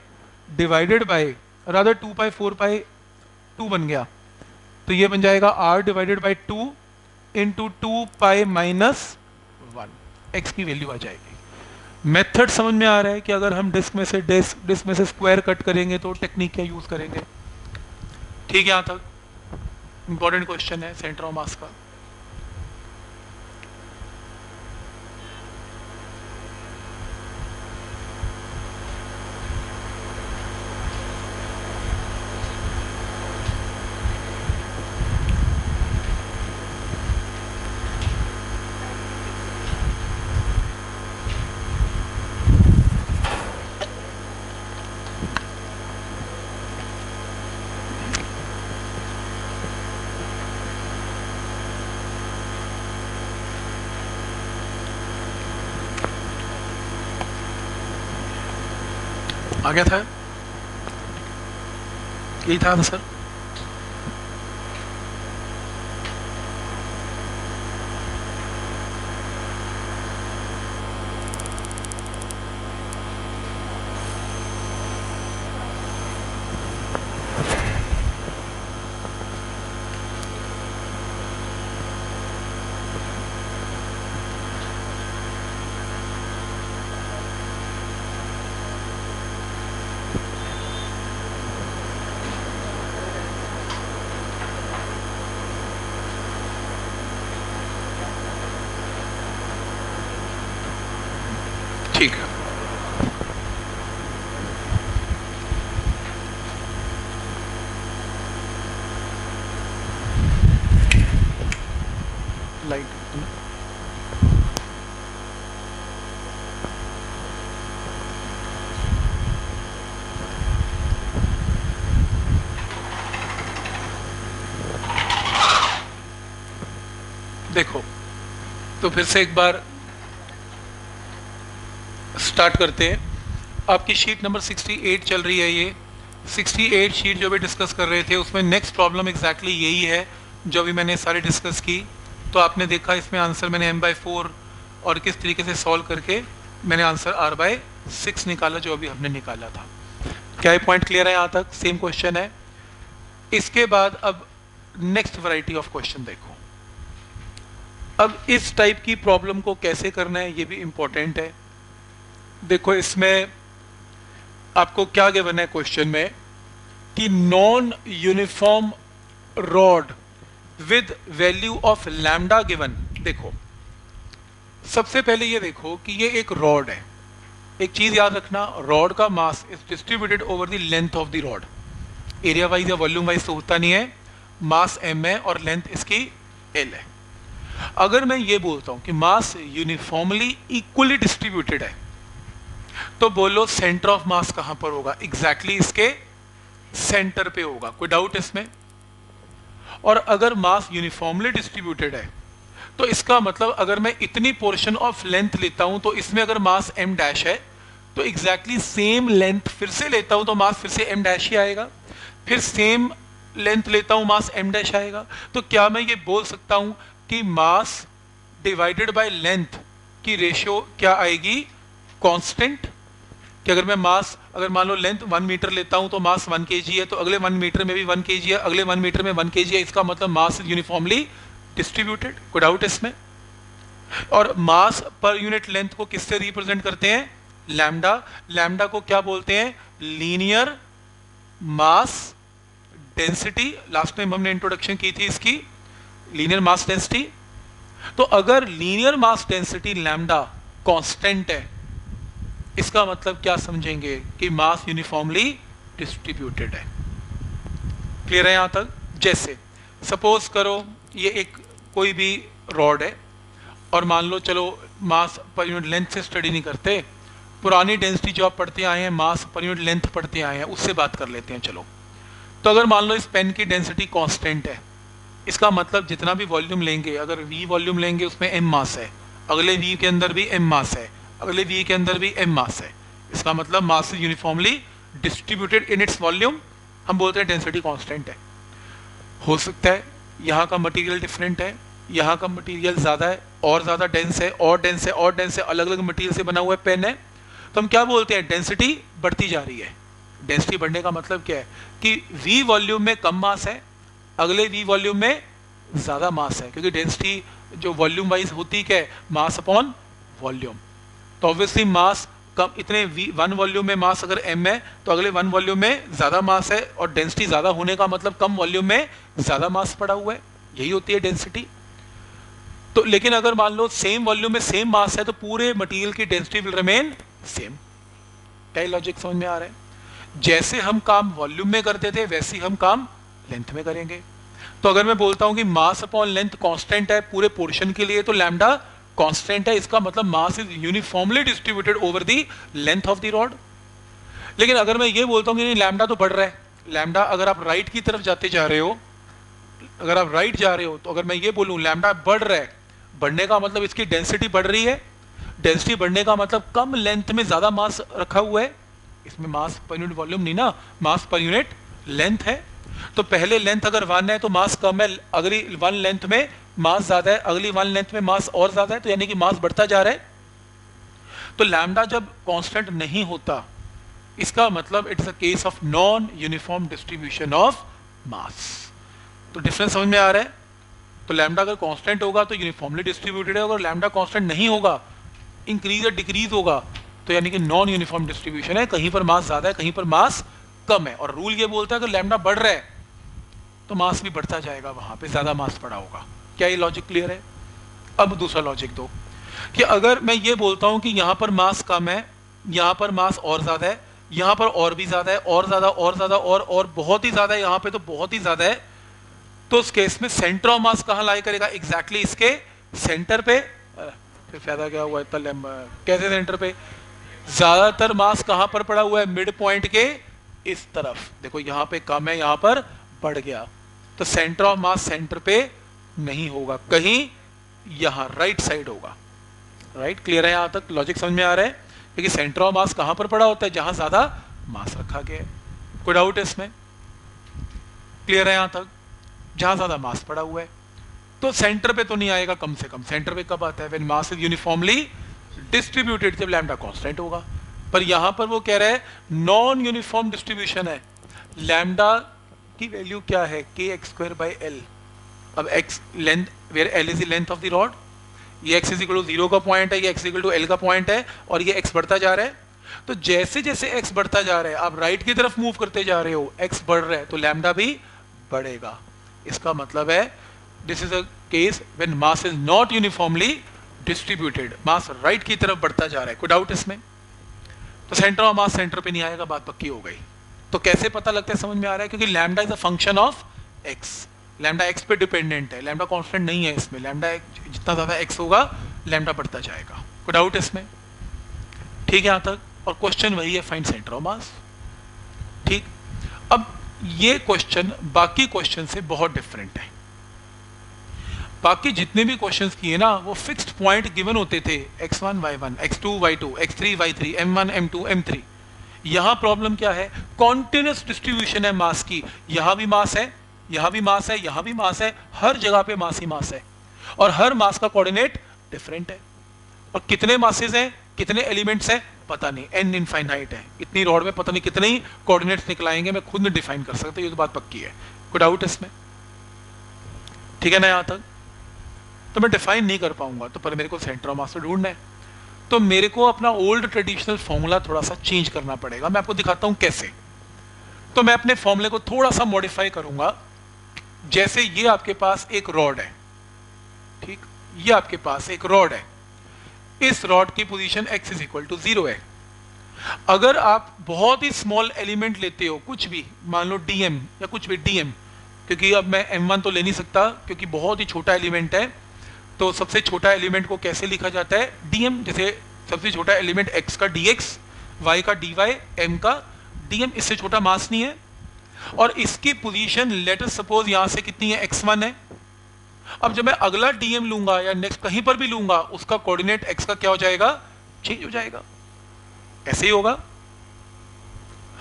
divided by rather two pi four pi two बन गया। तो ये बन जाएगा r divided by two into two pi minus one X की वैल्यू आ जाएगी। मेथड समझ में आ रहा है कि अगर हम डिस्क में से डिस्क डिस्क में से स्क्वायर कट करेंगे तो टेक्निक क्या यूज़ करेंगे? ठीक है, यहाँ तक। इंपॉर्टेंट क्वेश्चन है सेंटर ऑफ़ मास का। आ गया था? यही था आंसर ठीक है लाइट देखो तो फिर से एक बार स्टार्ट करते हैं। आपकी शीट नंबर 68 चल रही है ये। 68 शीट जो भी डिस्कस कर रहे थे, उसमें नेक्स्ट प्रॉब्लम एग्जैक्टली यही है, जो भी मैंने सारी डिस्कस की। तो आपने देखा, इसमें आंसर मैंने एम बाई फोर और किस तरीके से सॉल्व करके मैंने आंसर आर बाई सिक्स निकाला, जो अभी हमने निकाला था। क्या ये पॉइंट क्लियर है यहाँ तक? सेम क्वेश्चन है। इसके बाद अब नेक्स्ट वैरायटी ऑफ़ क्वेश्चन देखो। अब इस टाइप की प्रॉब्लम को कैसे करना है, ये भी इंपॉर्टेंट है। देखो, इसमें आपको क्या गिवन है क्वेश्चन में? कि non uniform rod with value of lambda given देखो। सबसे पहले ये देखो कि ये एक रॉड है। एक चीज़ याद रखना रॉड का mass is distributed over the length of the rod area wise या वॉल्यूम वाइज तो होता नहीं है। मास एम है और लेंथ इसकी एल है। अगर मैं ये बोलता हूँ कि मास यूनिफॉर्मली इक्वली डिस्ट्रीब्यूटेड है तो बोलो सेंटर ऑफ़ मास कहाँ पर होगा? एग्जैक्टली exactly इसके सेंटर पे होगा, कोई डाउट इसमें? और अगर मास यूनिफॉर्मली डिस्ट्रीब्यूटेड है तो इसका मतलब अगर मैं इतनी पोर्शन ऑफ़ लेंथ लेता हूँ तो इसमें अगर मास एम डैश है तो एग्जैक्टली सेम लेंथ फिर से लेता हूँ तो मास फिर से एम डैश ही आएगा। फिर सेम लेंथ लेता हूँ मास एम डैश आएगा। तो क्या मैं ये बोल सकता हूँ कि मास डिवाइडेड बाय लेंथ की रेशियो क्या आएगी? कांस्टेंट कि अगर मैं मास अगर मान लो लेंथ वन मीटर लेता हूँ तो मास वन के है तो अगले वन मीटर में भी वन के है, अगले वन मीटर में वन के है, इसका मतलब मास यूनिफॉर्मली डिस्ट्रीब्यूटेड कोई डाउट इसमें? और मास पर यूनिट लेंथ को किससे रिप्रेजेंट करते हैं? लैम्डा लैम्डा को क्या बोलते हैं? Linear mass density last time हमने इंट्रोडक्शन की थी इसकी. लीनियर मास डेंसिटी तो अगर linear mass density lambda constant है, इसका मतलब क्या समझेंगे कि मास यूनिफॉर्मली डिस्ट्रीब्यूटेड है? क्लियर है यहाँ तक? जैसे सपोज़ करो ये एक कोई भी रॉड है, और मान लो चलो मास पर यूनिट लेंथ से स्टडी नहीं करते, पुरानी डेंसिटी जो आप पढ़ते आए हैं मास पर यूनिट लेंथ पढ़ते आए हैं, उससे बात कर लेते हैं, चलो। तो अगर मान लो इस पेन की डेंसिटी कांस्टेंट है इसका मतलब जितना भी वॉल्यूम लेंगे, अगर वी वॉल्यूम लेंगे, उसमें एम मास है। अगले वी के अंदर भी एम मास है। अगले वी के अंदर भी एम मास है। इसका मतलब mass is uniformly distributed in its volume हम बोलते हैं डेंसिटी कॉन्स्टेंट है। हो सकता है यहाँ का मटीरियल डिफरेंट है, यहाँ का मटीरियल ज़्यादा है, और ज़्यादा डेंस है, और डेंस है, और डेंस है अलग अलग मटीरियल से बना हुआ पेन है। तो हम क्या बोलते हैं? डेंसिटी बढ़ती जा रही है। डेंसिटी बढ़ने का मतलब क्या है? कि वी वॉल्यूम में कम मास है अगले वी वॉल्यूम में ज़्यादा मास है, क्योंकि डेंसिटी जो वॉल्यूम वाइज होती क्या है? मास अपॉन वॉल्यूम तो ऑब्वियसली मास कम, इतने वन वॉल्यूम में मास अगर एम है तो अगले वन वॉल्यूम में ज़्यादा मास है, और डेंसिटी ज़्यादा होने का मतलब कम वॉल्यूम में ज़्यादा मास पड़ा हुआ है। यही होती है डेंसिटी तो लेकिन अगर मान लो सेम वॉल्यूम में सेम मास है तो पूरे मटेरियल की डेंसिटी विल रिमेन सेम क्या लॉजिक समझ में आ रहा है? जैसे हम काम वॉल्यूम में करते थे, वैसे ही हम काम लेंथ में करेंगे। तो अगर मैं बोलता हूँ कि मास अपॉन लेंथ कांस्टेंट है पूरे पोर्शन के लिए तो लैम्डा कांस्टेंट है। इसका मतलब mass is uniformly distributed over the length of the rod लेकिन अगर मैं ये बोलता हूँ कि लैम्डा तो बढ़ रहा है। लैम्डा अगर आप राइट की तरफ़ जाते जा रहे हो, अगर आप राइट जा रहे हो तो अगर मैं ये बोलूँ लैम्डा बढ़ रहा है। बढ़ने का मतलब इसकी डेंसिटी बढ़ रही है। डेंसिटी बढ़ने का मतलब कम लेंथ में ज़्यादा मास रखा हुआ है। इसमें मास पर यूनिट वॉल्यूम नहीं ना मास पर यूनिट लेंथ है। तो पहले लेंथ अगर वन है तो मास कम है, अगली वन लेंथ में मास ज़्यादा है, अगली वन लेंथ में मास और ज़्यादा है तो यानी कि मास बढ़ता जा रहा है। तो लैम्डा जब कांस्टेंट नहीं होता, इसका मतलब it's a case of non uniform distribution of mass तो डिफरेंस समझ में आ रहा है? तो लैम्डा अगर कांस्टेंट होगा तो यूनिफॉर्मली डिस्ट्रीब्यूटेड है अगर लैम्डा कांस्टेंट नहीं होगा इंक्रीज या डिक्रीज होगा तो यानी कि नॉन यूनिफॉर्म डिस्ट्रीब्यूशन है, कहीं पर मास ज़्यादा है, कहीं पर मास कम है। और रूल ये बोलता है अगर लैम्डा बढ़ रहा है तो मास भी बढ़ता जाएगा वहाँ पे, ज़्यादा मास पड़ा होगा। क्या ये लॉजिक क्लियर है? अब दूसरा लॉजिक दो। कि अगर मैं ये बोलता हूँ कि यहाँ पर मास कम है, यहाँ पर मास और ज़्यादा है, यहाँ पर और भी ज़्यादा है, और ज़्यादा और ज़्यादा, और और बहुत ही ज़्यादा है यहाँ पे तो बहुत ही ज़्यादा है तो उस केस में सेंटर ऑफ़ मास कहाँ लाई करेगा? एग्जैक्टली exactly इसके सेंटर पे। फिर फ़ायदा क्या हुआ इतना कैसे सेंटर पे? ज़्यादातर मास कहाँ पर पड़ा हुआ है? मिड पॉइंट के इस तरफ़। देखो, यहाँ पे कम है, यहाँ पर बढ़ गया। तो सेंटर ऑफ़ मास सेंटर पे नहीं होगा, कहीं यहाँ राइट साइड होगा। राइट क्लियर है यहाँ तक? लॉजिक समझ में आ रहा है? क्योंकि सेंटर ऑफ़ मास कहाँ पर पड़ा होता है? जहाँ ज़्यादा मास रखा गया है। कोई डाउट है इसमें। क्लियर है यहाँ तक? जहाँ ज़्यादा मास पड़ा हुआ है। तो सेंटर पे तो नहीं आएगा कम से कम। सेंटर पे कब आता है? When mass is uniformly distributed जब लैम्डा कांस्टेंट होगा। पर यहाँ पर वो कह रहा है नॉन यूनिफॉर्म डिस्ट्रीब्यूशन है। लैम्डा की वैल्यू क्या है? K X square by L अब X length where L is the length of the rod ये X is equal to zero का पॉइंट है, ये एक्स इक्वल टू एल का पॉइंट है, और ये एक्स बढ़ता जा रहा है। तो जैसे जैसे एक्स बढ़ता जा रहा है, आप राइट की तरफ़ मूव करते जा रहे हो एक्स बढ़ रहा है तो लैम्डा भी बढ़ेगा। इसका मतलब है this is a case when mass is not uniformly distributed mass right की तरफ़ बढ़ता जा रहा है, कोई डाउट इसमें? तो सेंटर ऑफ़ मास सेंटर पे नहीं आएगा, बात पक्की हो गई। तो कैसे पता लगता है, समझ में आ रहा है? क्योंकि lambda is a function of X lambda X पे डिपेंडेंट है। लैम्डा कांस्टेंट नहीं है इसमें। लैम्डा जितना ज़्यादा एक्स होगा लैम्डा बढ़ता जाएगा। कोई डाउट इसमें? ठीक है यहाँ तक? और क्वेश्चन वही है फाइंड सेंटर ऑफ़ मास ठीक? अब ये क्वेश्चन बाकी क्वेश्चन से बहुत डिफरेंट है। बाकी जितने भी क्वेश्चंस किए ना, वो फिक्स्ड पॉइंट गिवन होते थे x1 y1 x2 y2 x3 y3 m1 m2 m3 यहाँ प्रॉब्लम क्या है? कॉन्टिन्यूस डिस्ट्रीब्यूशन है मास की. यहाँ भी मास है, यहाँ भी मास है, यहाँ भी मास है. हर जगह पे मास ही मास है. और हर मास का कोऑर्डिनेट डिफरेंट है. और कितने मासेस हैं, कितने एलिमेंट्स हैं, पता नहीं. एन इनफाइनाइट है. इतनी रॉड में पता नहीं कितने ही कोऑर्डिनेट्स निकलाएँगे मैं खुद डिफाइन कर सकता, ये तो बात पक्की है. कोई डाउट इसमें. ठीक है ना यहाँ तक? तो मैं डिफाइन नहीं कर पाऊँगा। तो पर मेरे को सेंटर ऑफ़ मास ढूंढना है। तो मेरे को अपना ओल्ड ट्रेडिशनल फॉर्मूला थोड़ा सा चेंज करना पड़ेगा। मैं आपको दिखाता हूँ कैसे। तो मैं अपने फॉर्मूले को थोड़ा सा मॉडिफाई करूँगा। जैसे ये आपके पास एक रॉड है। ठीक? ये आपके पास एक रॉड है। इस रॉड की position x is equal to zero है। अगर आप बहुत ही स्मॉल एलिमेंट लेते हो, कुछ भी, मान लो डीएम या कुछ भी डीएम क्योंकि अब मैं m1 तो ले नहीं सकता, क्योंकि बहुत ही छोटा एलिमेंट है। तो सबसे छोटा एलिमेंट को कैसे लिखा जाता है? डीएम जैसे सबसे छोटा एलिमेंट x का dx, y का dy, m का dm, इससे छोटा मास नहीं है। और इसकी पोजीशन लेटर सपोज़ यहाँ से कितनी है? X1 है। अब जब मैं अगला डीएम लूँगा या नेक्स्ट कहीं पर भी लूँगा, उसका कोऑर्डिनेट एक्स का क्या हो जाएगा? चेंज हो जाएगा। ऐसे ही होगा।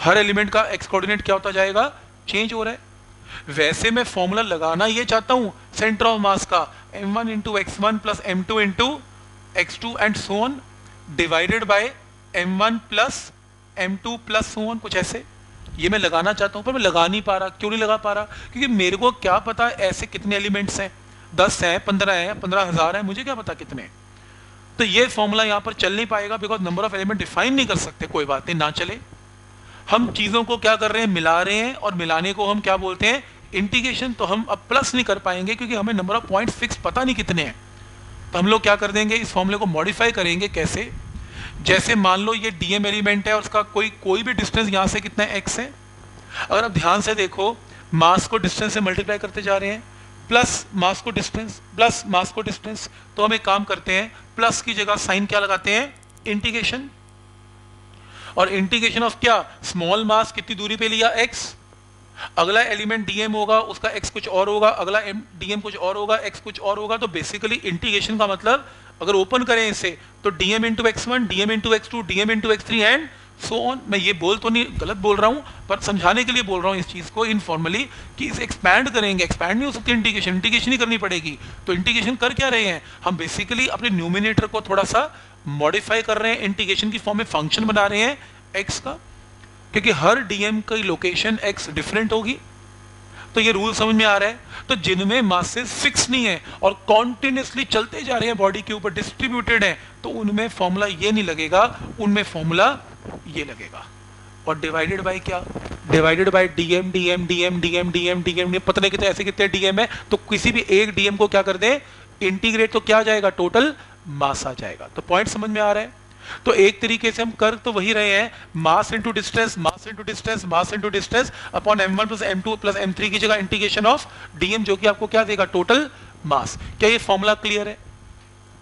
हर एलिमेंट का एक्स कोऑर्डिनेट क्या होता जाएगा? चेंज हो रहा है। वैसे मैं फॉर्मूला लगाना ये चाहता हूँ सेंटर ऑफ़ मास का। M1 one into x one plus m two into x two and so on divided by m one plus m two plus so on कुछ ऐसे। ये मैं लगाना चाहता हूँ, पर मैं लगा नहीं पा रहा। क्यों नहीं लगा पा रहा? क्योंकि मेरे को क्या पता ऐसे कितने एलिमेंट्स हैं। दस हैं, पंद्रह हैं, पंद्रह हज़ार है, मुझे क्या पता कितने तो ये फॉर्मूला यहाँ पर चल नहीं पाएगा because number of element define नहीं कर सकते, कोई बात नहीं, ना चले। हम चीज़ों को क्या कर रहे हैं, मिला रहे हैं, और मिलाने को हम क्या बोलते हैं? इंटीग्रेशन तो हम अब प्लस नहीं कर पाएँगे क्योंकि हमें नंबर ऑफ़ पॉइंट फिक्स पता नहीं कितने हैं। तो हम लोग क्या कर देंगे, इस फॉर्मूले को मॉडिफाई करेंगे कैसे? जैसे मान लो ये डीएम एलिमेंट है और उसका कोई कोई भी डिस्टेंस यहाँ से कितना एक्स है? अगर आप ध्यान से देखो मास को डिस्टेंस से मल्टीप्लाई करते जा रहे हैं प्लस मास को डिस्टेंस प्लस मास को डिस्टेंस तो हम एक काम करते हैं प्लस की जगह साइन क्या लगाते हैं? इंटीग्रेशन और इंटीग्रेशन ऑफ़ क्या? स्मॉल मास कितनी दूरी पे लिया? एक्स अगला एलिमेंट डीएम होगा, उसका एक्स कुछ और होगा, अगला डीएम कुछ और होगा एक्स कुछ और होगा तो बेसिकली इंटीग्रेशन का मतलब अगर ओपन करें इसे तो dm into x one dm into x two dm into x three and so on मैं ये बोल तो नहीं, गलत बोल रहा हूँ, पर समझाने के लिए बोल रहा हूँ इस चीज़ को इनफॉर्मली कि इसे एक्सपैंड करेंगे। एक्सपैंड नहीं हो सकती इंटीग्रेशन इंटीग्रेशन ही करनी पड़ेगी। तो इंटीग्रेशन कर क्या रहे हैं? हम बेसिकली अपने न्यूमिनेटर को थोड़ा सा मॉडिफाई कर रहे हैं इंटीग्रेशन की फॉर्म में फ़ंक्शन बना रहे हैं एक्स का। क्योंकि हर डीएम की लोकेशन एक्स डिफरेंट होगी। तो ये रूल समझ में आ रहा है। तो जिनमें मासेस फिक्स नहीं है और कॉन्टिन्यूसली चलते जा रहे हैं बॉडी के ऊपर डिस्ट्रीब्यूटेड है तो उनमें फॉर्मूला ये नहीं लगेगा। उनमें फॉर्मूला ये लगेगा। और डिवाइडेड बाय क्या? Divided by dm dm dm dm dm dm पता नहीं कितने, ऐसे कितने डीएम है? तो किसी भी एक डीएम को क्या कर दें? इंटीग्रेट तो क्या जाएगा? टोटल मास आ जाएगा। तो पॉइंट समझ में आ रहा है? तो एक तरीके से हम कर तो वही रहे हैं mass into distance mass into distance mass into distance upon m1 plus m2 plus m3 की जगह इंटीग्रेशन ऑफ़ dm जो कि आपको क्या देगा? टोटल मास क्या ये फॉर्मूला क्लियर है?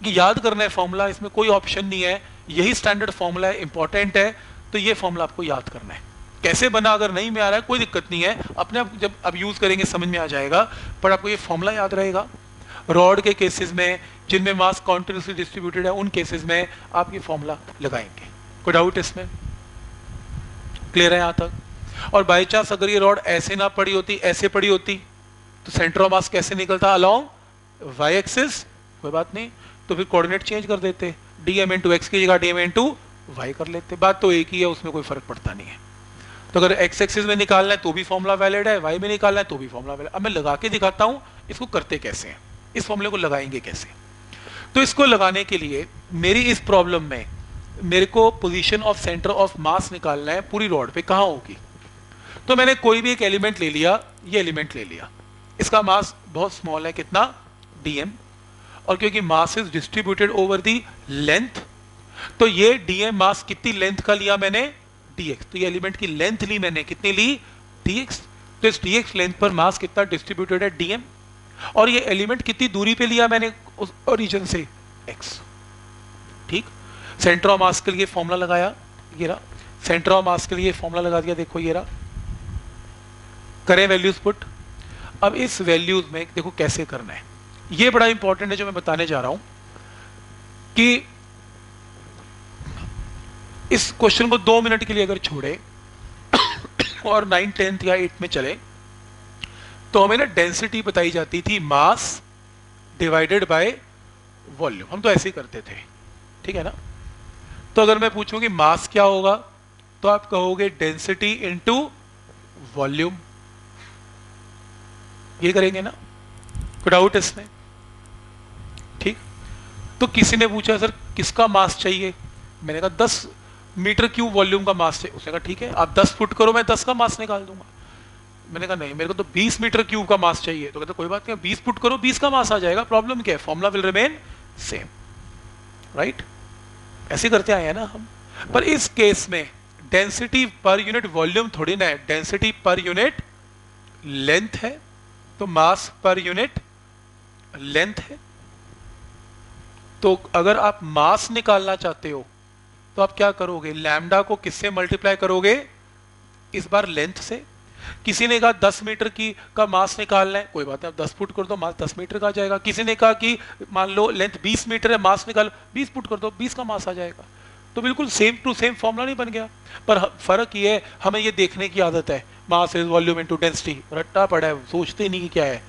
कि याद करना है फॉर्मूला इसमें कोई ऑप्शन नहीं है, यही स्टैंडर्ड फॉर्मूला है इंपॉर्टेंट है तो ये फॉर्मूला आपको याद करना है। कैसे बना? अगर नहीं में आ रहा है, कोई दिक्कत नहीं है। अपने आप जब अब यूज़ करेंगे, समझ में आ जाएगा, पर आपको ये फॉर्मूला याद रहेगा। रॉड के केसेस में जिनमें मास कॉन्टिन्यूसली डिस्ट्रीब्यूटेड है, उन केसेस में आप ये फॉर्मूला लगाएँगे। कोई डाउट इसमें? क्लियर है यहाँ तक? और बाई चांस अगर ये रॉड ऐसे ना पड़ी होती, ऐसे पड़ी होती तो सेंटर ऑफ़ मास कैसे निकलता? अलोंग वाई एक्सिस कोई बात नहीं। तो फिर कोऑर्डिनेट चेंज कर देते। डी एम टू एक्स की जगह डी एम टू वाई कर लेते। बात तो एक ही है, उसमें कोई फ़र्क पड़ता नहीं है। तो अगर एक्स एक्सिस में निकालना है तो भी फॉर्मूला वैलिड है। वाई में निकालना है तो भी फॉर्मूला वैलिड अब मैं लगा के दिखाता हूँ, इसको करते कैसे हैं? इस फॉर्मूले को लगाएँगे कैसे? तो इसको लगाने के लिए मेरी इस प्रॉब्लम में मेरे को position of centre of mass निकालना है पूरी रॉड पे, कहाँ होगी? तो मैंने कोई भी एक एलिमेंट ले लिया, ये एलिमेंट ले लिया। इसका मास बहुत स्मॉल है, कितना? डीएम और क्योंकि mass is distributed over the length तो ये डीएम मास कितनी लेंथ का लिया मैंने? डीएक्स तो ये एलिमेंट की लेंथ ली मैंने, कितनी ली? डीएक्स तो इस डीएक्स लेंथ पर मास कितना डिस्ट्रीब्यूटेड है? डीएम और ये एलिमेंट कितनी दूरी पे लिया मैंने उस ओरिजिन से? एक्स ठीक? सेंटर ऑफ़ मास के लिए फॉर्मूला लगाया, ये रहा. सेंटर ऑफ़ मास के लिए फॉर्मूला लगा दिया, देखो ये रहा. करें वैल्यूज़ पुट अब इस वैल्यूज़ में देखो कैसे करना है. ये बड़ा इंपॉर्टेंट है जो मैं बताने जा रहा हूँ कि इस क्वेश्चन को दो मिनट के लिए अगर छोड़े और नाइन टेंथ या एट में चले तो हमें ना डेंसिटी बताई जाती थी मास डिवाइडेड बाय वॉल्यूम हम तो ऐसे ही करते थे। ठीक है ना? तो अगर मैं पूछूँ कि मास क्या होगा तो आप कहोगे डेंसिटी इनटू वॉल्यूम ये करेंगे ना? डाउट इसमें। ठीक? तो किसी ने पूछा, सर, किसका मास चाहिए? मैंने कहा, दस मीटर क्यूब वॉल्यूम का मास चाहिए। उसने कहा, ठीक है, आप दस फुट करो, मैं दस का मास निकाल दूँगा। मैंने कहा, नहीं, मेरे को तो बीस मीटर क्यूब का मास चाहिए। तो कहते, कोई बात नहीं बीस फुट करो, बीस का मास आ जाएगा, प्रॉब्लम क्या है? Formula will remain same. Right ऐसे करते आए हैं ना हम। पर इस केस में डेंसिटी पर यूनिट वॉल्यूम थोड़ी ना है। डेंसिटी पर यूनिट लेंथ है तो मास पर यूनिट लेंथ है। तो अगर आप मास निकालना चाहते हो तो आप क्या करोगे? लैमडा को किससे मल्टीप्लाई करोगे? इस बार लेंथ से। किसी ने कहा 10 मीटर की का मास निकालना है? कोई बात नहीं, आप 10 फुट कर दो, मास 10 मीटर का आ जाएगा। किसी ने कहा कि मान लो लेंथ 20 मीटर है, मास निकालो 20 फुट कर दो 20 का मास आ जाएगा। तो बिल्कुल सेम टू सेम फॉर्मूला नहीं बन गया। पर फ़र्क ये है, हमें ये देखने की आदत है। Mass is volume into density रट्टा पड़ा है, सोचते नहीं कि क्या है।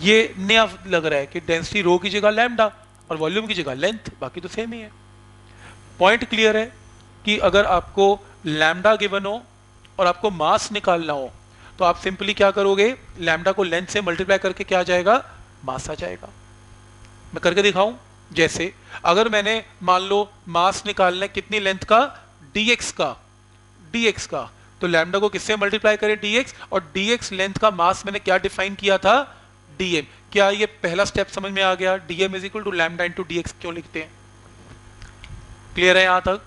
ये नया लग रहा है कि डेंसिटी रो की जगह लैमडा और वॉल्यूम की जगह लेंथ बाकी तो सेम ही है। पॉइंट क्लियर है कि अगर आपको लैमडा गिवन हो और आपको मास निकालना हो तो आप सिंपली क्या करोगे? लैमडा को लेंथ से मल्टीप्लाई करके क्या जाएगा? मास आ जाएगा। मैं करके दिखाऊँ? जैसे, अगर मैंने मान लो मास निकालना है कितनी लेंथ का? dx का। dx का। तो लैम्डा को किससे मल्टीप्लाई करें? dx और dx लेंथ का मास मैंने क्या डिफाइन किया था? dm क्या ये पहला स्टेप समझ में आ गया? dm is equal to lambda into d क्यों लिखते हैं? क्लियर है यहाँ तक?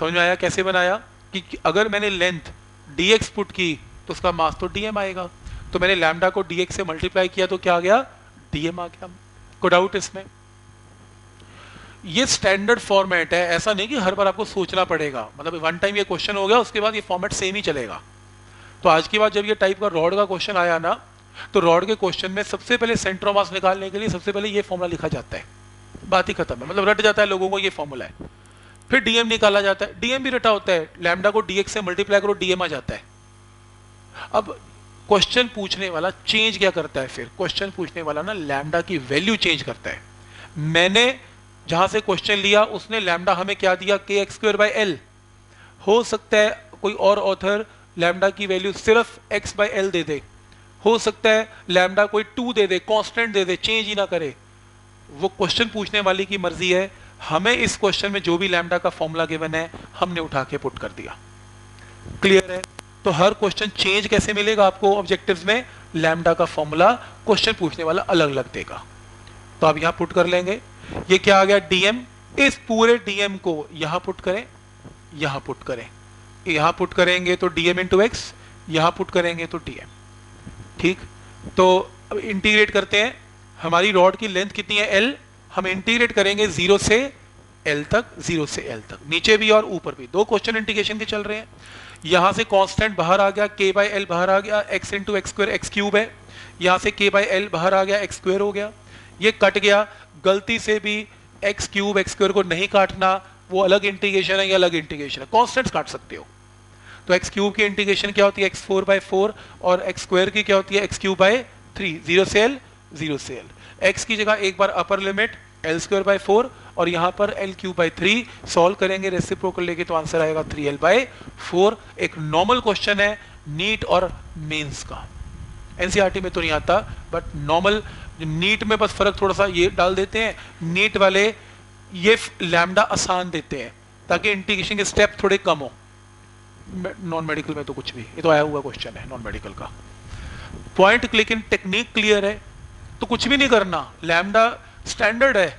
समझ में आया? कैसे बनाया? कि अगर मैंने लेंथ dx पुट की तो उसका मास तो dm आएगा। तो मैंने लैम्डा को dx से मल्टीप्लाई किया तो क्या आ गया? dm आ गया। को डाउट इसमें? ये स्टैंडर्ड फॉर्मेट है। ऐसा नहीं कि हर बार आपको सोचना पड़ेगा। मतलब वन टाइम ये क्वेश्चन हो गया, उसके बाद ये फॉर्मेट सेम ही चलेगा। तो आज की बात जब ये टाइप का रॉड का क्वेश्चन आया ना तो रॉड के क्वेश्चन में सबसे पहले सेंटर मास निकालने के लिए सबसे पहले ये फॉर्मूला लिखा जाता है। बात ही खत्म है। मतलब रट जाता है लोगों को ये फॉर्मूला है। फिर डीएम निकाला जाता है। डीएम भी रटा होता है। लैमडा को डीएक्स से मल्टीप्लाई करो डीएम आ जाता है। अब क्वेश्चन पूछने वाला चेंज क्या करता है फिर? क्वेश्चन पूछने वाला ना लैमडा की वैल्यू चेंज करता है। मैंने जहाँ से क्वेश्चन लिया, उसने लैमडा हमें क्या दिया? के एक्स स्क्र बाई एल हो सकता है कोई और ऑथर लैमडा की वैल्यू सिर्फ़ एक्स बाई एल दे दे। हो सकता है लैमडा कोई टू दे दे कांस्टेंट दे दे चेंज ही ना करे। वो क्वेश्चन पूछने वाली की मर्ज़ी है। हमें इस क्वेश्चन में जो भी लैमडा का फॉर्मूला गिवन है, हमने उठा के पुट कर दिया। क्लियर है? तो हर क्वेश्चन चेंज कैसे मिलेगा आपको ऑब्जेक्टिव्स में? लैमडा का फॉर्मूला क्वेश्चन पूछने वाला अलग अलग देगा। तो आप यहाँ पुट कर लेंगे। ये क्या आ गया? डीएम इस पूरे डीएम को यहाँ पुट करें, यहाँ पुट करें। यहाँ पुट करेंगे तो डीएम इंटू एक्स यहाँ पुट करेंगे तो डीएम ठीक? तो अब इंटीग्रेट करते हैं। हमारी रॉड की लेंथ कितनी है? एल हम इंटीग्रेट करेंगे ज़ीरो से एल तक ज़ीरो से एल तक। नीचे भी और ऊपर भी। दो क्वेश्चन इंटीग्रेशन के चल रहे हैं। यहाँ से कांस्टेंट बाहर आ गया के बाई एल बाहर आ गया x into x square x cube है। यहाँ से के बाई एल बाहर आ गया एक्स स्क्वायर हो गया। ये कट गया। गलती से भी एक्स क्यूब एक्स स्क्र को नहीं काटना, वो अलग इंटीग्रेशन है या अलग इंटीग्रेशन है। कॉन्स्टेंट्स काट सकते हो। तो एक्स क्यूब की इंटीग्रेशन क्या होती है? एक्स फोर बाई फोर और एक्स स्क्वायर की क्या होती है? X cube by three zero से एल ज़ीरो से एल एक्स की जगह एक बार upper limit l square by four और यहाँ पर l cube by three solve करेंगे रेसिप्रोकल लेके तो आंसर आएगा थ्री एल बाई फोर एक नॉर्मल क्वेश्चन है नीट और मेंस का। एनसीआरटी में तो नहीं आता बट नॉर्मल नीट में बस फ़र्क थोड़ा सा ये डाल देते हैं। नीट वाले ये लैमडा आसान देते हैं, ताकि इंटीग्रेशन के स्टेप थोड़े कम हो। नॉन मेडिकल में तो कुछ भी, ये तो आया हुआ क्वेश्चन है नॉन मेडिकल का। Point click in technique clear है। तो कुछ भी नहीं करना। लैमडा स्टैंडर्ड है।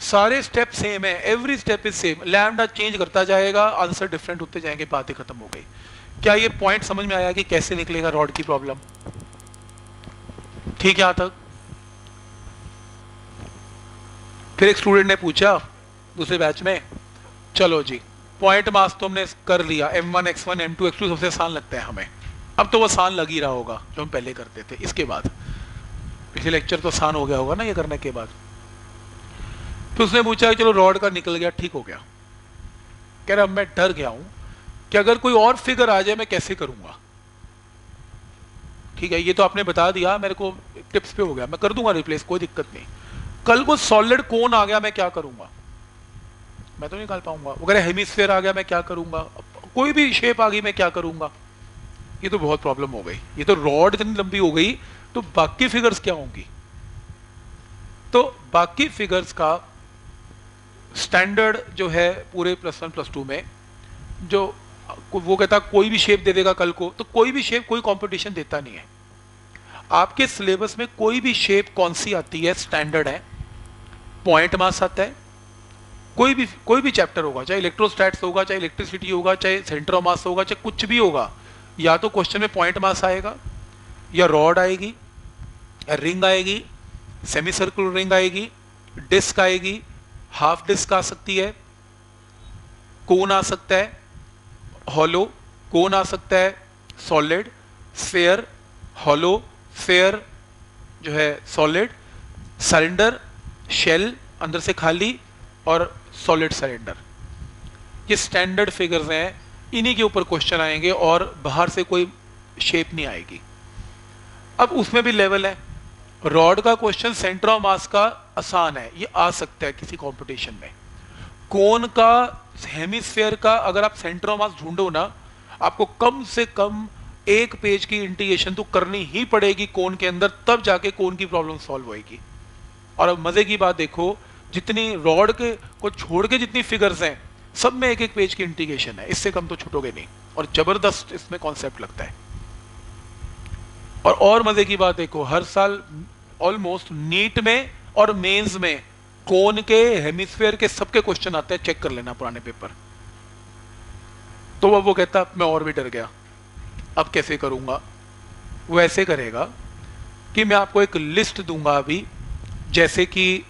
सारे स्टेप सेम है। Every step is same lambda change करता जाएगा आंसर डिफरेंट होते जाएँगे, बातें खत्म हो गई। क्या ये पॉइंट समझ में आया कि कैसे निकलेगा रॉड की प्रॉब्लम ठीक है, यहाँ तक। फिर एक स्टूडेंट ने पूछा, दूसरे बैच में, चलो जी पॉइंट मास तो हमने कर लिया। M one x one m two x two सबसे आसान लगता है हमें। अब तो वो आसान लग ही रहा होगा, जो हम पहले करते थे। इसके बाद पिछले लेक्चर तो आसान हो गया होगा ना ये करने के बाद। फिर उसने पूछा चलो रॉड का निकल गया, ठीक हो गया। कह रहा, मैं डर गया हूँ कि अगर कोई और फिगर आ जाए, मैं कैसे करूँगा? ठीक है, ये तो आपने बता दिया, मेरे को टिप्स पे हो गया, मैं कर दूँगा रिप्लेस कोई दिक्कत नहीं। कल को सॉलिड कौन आ गया, मैं क्या करूँगा? मैं तो निकाल पाऊँगा। अगर हेमिस्फेयर आ गया, मैं क्या करूँगा? कोई भी शेप आ गई, मैं क्या करूँगा? ये तो बहुत प्रॉब्लम हो गई। ये तो रॉड इतनी लंबी हो गई तो बाकी फिगर्स क्या होंगी? तो बाकी फिगर्स का स्टैंडर्ड जो है पूरे प्लस वन प्लस टू में, जो वो कहता कोई भी शेप दे देगा कल को तो कोई भी शेप कोई कंपटीशन देता नहीं है। आपके सिलेबस में कोई भी शेप कौन सी आती है? स्टैंडर्ड है पॉइंट मास आता है, कोई भी कोई भी चैप्टर होगा, चाहे इलेक्ट्रोस्टैट्स होगा, चाहे इलेक्ट्रिसिटी होगा, चाहे सेंटर मास होगा, चाहे कुछ भी होगा, या तो क्वेश्चन में पॉइंट मास आएगा, या रॉड आएगी रिंग आएगी सेमी सर्कुलर रिंग आएगी डिस्क आएगी हाफ़ डिस्क आ सकती है कोन आ सकता है हॉलो कोन आ सकता है सॉलिड फेयर हॉलो फेयर जो है सॉलिड सरेंडर शेल अंदर से खाली और सॉलिड सरेंडर ये स्टैंडर्ड फिगर्स हैं, इन्हीं के ऊपर क्वेश्चन आएँगे और बाहर से कोई शेप नहीं आएगी. अब उसमें भी लेवल है. रॉड का क्वेश्चन सेंटर ऑफ़ मास का आसान है, ये आ सकता है किसी कंपटीशन में। कोन का हेमिस्फेयर का, अगर आप सेंटर ऑफ़ मास ढूंढो ना, आपको कम से कम एक पेज की इंटीग्रेशन तो करनी ही पड़ेगी कोन के अंदर, तब जाके कोन की प्रॉब्लम सॉल्व होएगी। और अब मज़े की बात देखो, जितनी रॉड के, को छोड़ के जितनी फिगर्स हैं, सब में एक एक पेज की इंटीग्रेशन है, इससे कम तो छूटोगे नहीं। और ज़बरदस्त इसमें कॉन्सेप्ट लगता है। और और मज़े की बात देखो, हर साल ऑलमोस्ट नीट में और मेंस में कोन के हेमिस्फेयर के सबके क्वेश्चन आते हैं चेक कर लेना पुराने पेपर तो अब वो कहता, मैं और भी डर गया। अब कैसे करूँगा? वो ऐसे करेगा कि मैं आपको एक लिस्ट दूँगा अभी, जैसे कि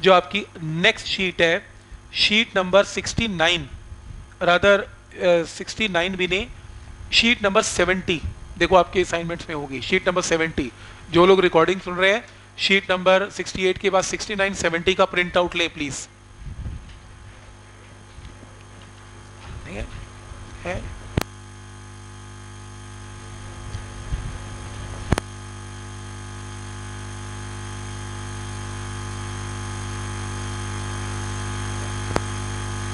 जो आपकी नेक्स्ट शीट है sheet number 69 rather sixty nine भी नहीं शीट नंबर 70 देखो आपके असाइनमेंट्स में होगी शीट नंबर 70 जो लोग रिकॉर्डिंग सुन रहे हैं शीट नंबर 68 के बाद 69 70 का प्रिंट आउट ले प्लीज़ है?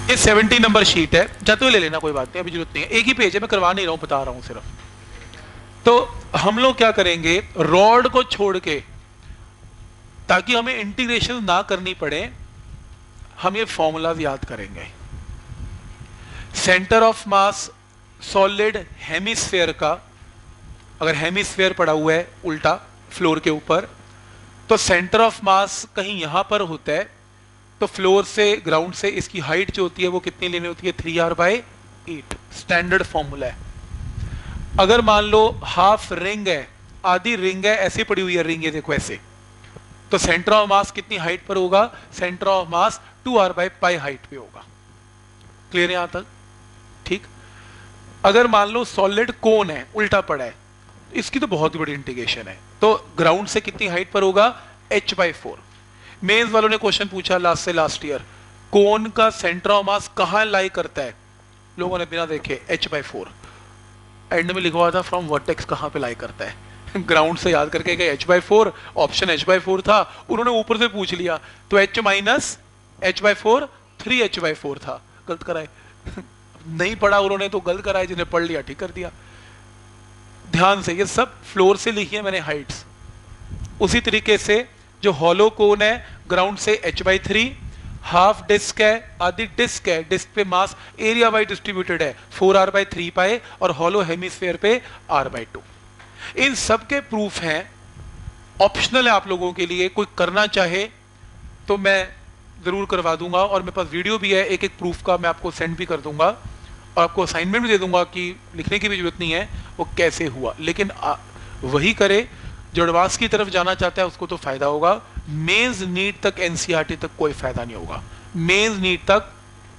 ये सेवेंटी नंबर शीट है। जाते ले लेना, कोई बात नहीं, अभी ज़रूरत नहीं है। एक ही पेज है, मैं करवा नहीं रहा हूँ, बता रहा हूँ सिर्फ़। तो हम लोग क्या करेंगे? रॉड को छोड़ के, ताकि हमें इंटीग्रेशन ना करनी पड़े, हम ये फॉर्मूलाज याद करेंगे। Centre of mass solid hemisphere का, अगर हेमिस्फेयर पड़ा हुआ है, उल्टा फ्लोर के ऊपर तो सेंटर ऑफ़ मास कहीं यहाँ पर होता है तो फ्लोर से ग्राउंड से इसकी हाइट जो होती है, वो कितनी लेनी होती है? Three r by eight standard formula है। अगर मान लो हाफ़ रिंग है, आधी रिंग है, ऐसे पड़ी हुई है रिंग है देखो ऐसे। तो सेंटर ऑफ़ मास कितनी हाइट पर होगा? Centre of mass two r by pi height पे होगा। क्लियर यहाँ तक? ठीक। अगर मान लो सॉलिड कोन है, उल्टा पड़ा है, इसकी तो बहुत बड़ी इंटीग्रेशन है। तो ग्राउंड से कितनी हाइट पर होगा? एच बाई फोर मेन्स वालों ने क्वेश्चन पूछा लास्ट से लास्ट ईयर कोन का सेंटर ऑफ़ मास कहाँ लाई करता है? लोगों ने बिना देखे एच बाई फोर एंड में लिखवा था फ्रॉम वर्टेक्स कहाँ पे लाई करता है? ग्राउंड से याद करके गए h by four option h by four था, उन्होंने ऊपर से पूछ लिया तो h minus h by four three h by four था। गलत कराए। नहीं पढ़ा उन्होंने तो गलत कराए, जिन्हें पढ़ लिया, ठीक कर दिया। ध्यान से, ये सब फ्लोर से लिखी है मैंने हाइट्स उसी तरीके से जो हॉलो कोन है ग्राउंड से h by three half disc है आदि डिस्क है, डिस्क पे मास एरिया वाइज डिस्ट्रीब्यूटेड है, four r by three pi और हॉलो हेमिस्फेयर पे आर बाई टू। इन सब के प्रूफ हैं, ऑप्शनल है आप लोगों के लिए, कोई करना चाहे तो मैं ज़रूर करवा दूँगा और मेरे पास वीडियो भी है एक एक प्रूफ का मैं आपको सेंड भी कर दूँगा और आपको असाइनमेंट भी दे दूँगा कि लिखने की भी ज़रूरत नहीं है, वो कैसे हुआ। लेकिन वही करे जो एडवांस की तरफ़ जाना चाहता है, उसको तो फ़ायदा होगा। मेंस नीट तक एनसीईआरटी तक कोई फ़ायदा नहीं होगा। मेंस नीट तक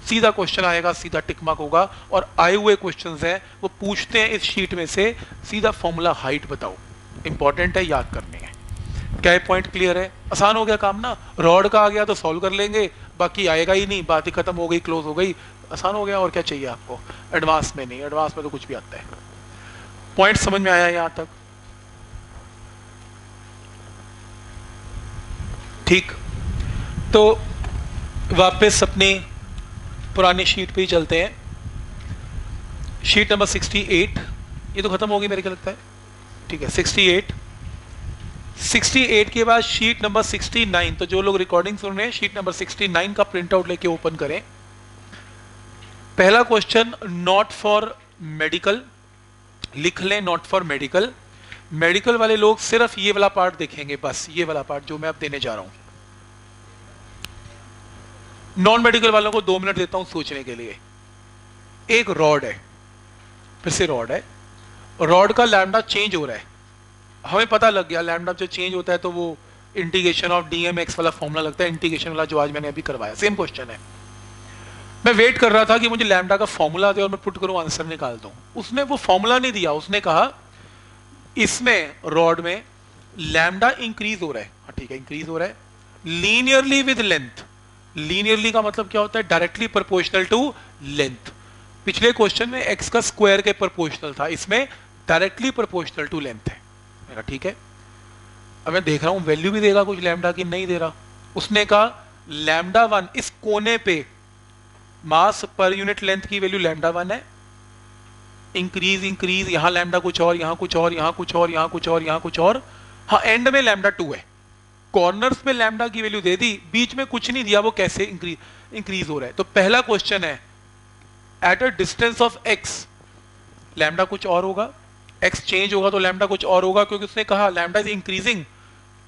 सीधा क्वेश्चन आएगा, सीधा टिक मार्क होगा और आए हुए क्वेश्चंस हैं, वो पूछते हैं इस शीट में से, सीधा फॉर्मूला हाइट बताओ। इंपॉर्टेंट है, याद करने हैं। क्या पॉइंट क्लियर है? आसान हो गया काम ना? रॉड का आ गया तो सॉल्व कर लेंगे, बाकी आएगा ही नहीं, बात ही खत्म हो गई क्लोज हो गई। आसान हो गया, और क्या चाहिए आपको? एडवांस में नहीं एडवांस में तो कुछ भी आता है। पॉइंट समझ में आया यहाँ तक? ठीक। तो वापस अपने पुरानी शीट पे ही चलते हैं। शीट नंबर 68 ये तो ख़त्म होगी मेरे को लगता है। ठीक है 68 68 के बाद शीट नंबर 69 तो जो लोग रिकॉर्डिंग सुन रहे हैं शीट नंबर 69 का प्रिंट आउट लेके ओपन करें। पहला क्वेश्चन नॉट फॉर मेडिकल लिख लें नॉट फॉर मेडिकल मेडिकल वाले लोग सिर्फ़ ये वाला पार्ट देखेंगे, बस ये वाला पार्ट जो मैं अब देने जा रहा हूँ। नॉन मेडिकल वालों को दो मिनट देता हूँ सोचने के लिए। एक रॉड है, फिर से रॉड है। रॉड का लैमडा चेंज हो रहा है। हमें पता लग गया लैमडा जो चेंज होता है तो वो इंटीग्रेशन ऑफ़ डीएमएक्स वाला फॉर्मूला लगता है इंटीग्रेशन वाला जो आज मैंने अभी करवाया। सेम क्वेश्चन है। मैं वेट कर रहा था कि मुझे लैमडा का फॉर्मूला दे और मैं पुट करूँ आंसर निकाल दूँ। उसने वो फॉर्मूला नहीं दिया, उसने कहा इसमें रॉड में लैमडा इंक्रीज हो रहा है। हाँ ठीक है इंक्रीज हो रहा है। लीनियरली विद लेंथ लीनियरली का मतलब क्या होता है? डायरेक्टली प्रोपोर्शनल टू लेंथ पिछले क्वेश्चन में एक्स का स्क्वायर के प्रोपोर्शनल था। इसमें डायरेक्टली प्रोपोर्शनल टू लेंथ है। मेरा ठीक है? अब मैं देख रहा हूँ वैल्यू भी देगा कुछ लैमडा की नहीं दे रहा। उसने कहा लैमडा वन इस कोने पे मास पर यूनिट लेंथ की वैल्यू लैमडा वन है। इंक्रीज इंक्रीज यहाँ लैमडा कुछ और, यहाँ कुछ और, यहाँ कुछ और, यहाँ कुछ और, यहाँ कुछ और। हाँ एंड में लैमडा टू है। कॉर्नर्स पे लैमडा की वैल्यू दे दी, बीच में कुछ नहीं दिया, वो कैसे इंक्रीज इंक्रीज हो रहा है? तो पहला क्वेश्चन है at a distance of x lambda कुछ और होगा। एक्स चेंज होगा तो लैमडा कुछ और होगा, क्योंकि उसने कहा लैमडा इज़ इंक्रीजिंग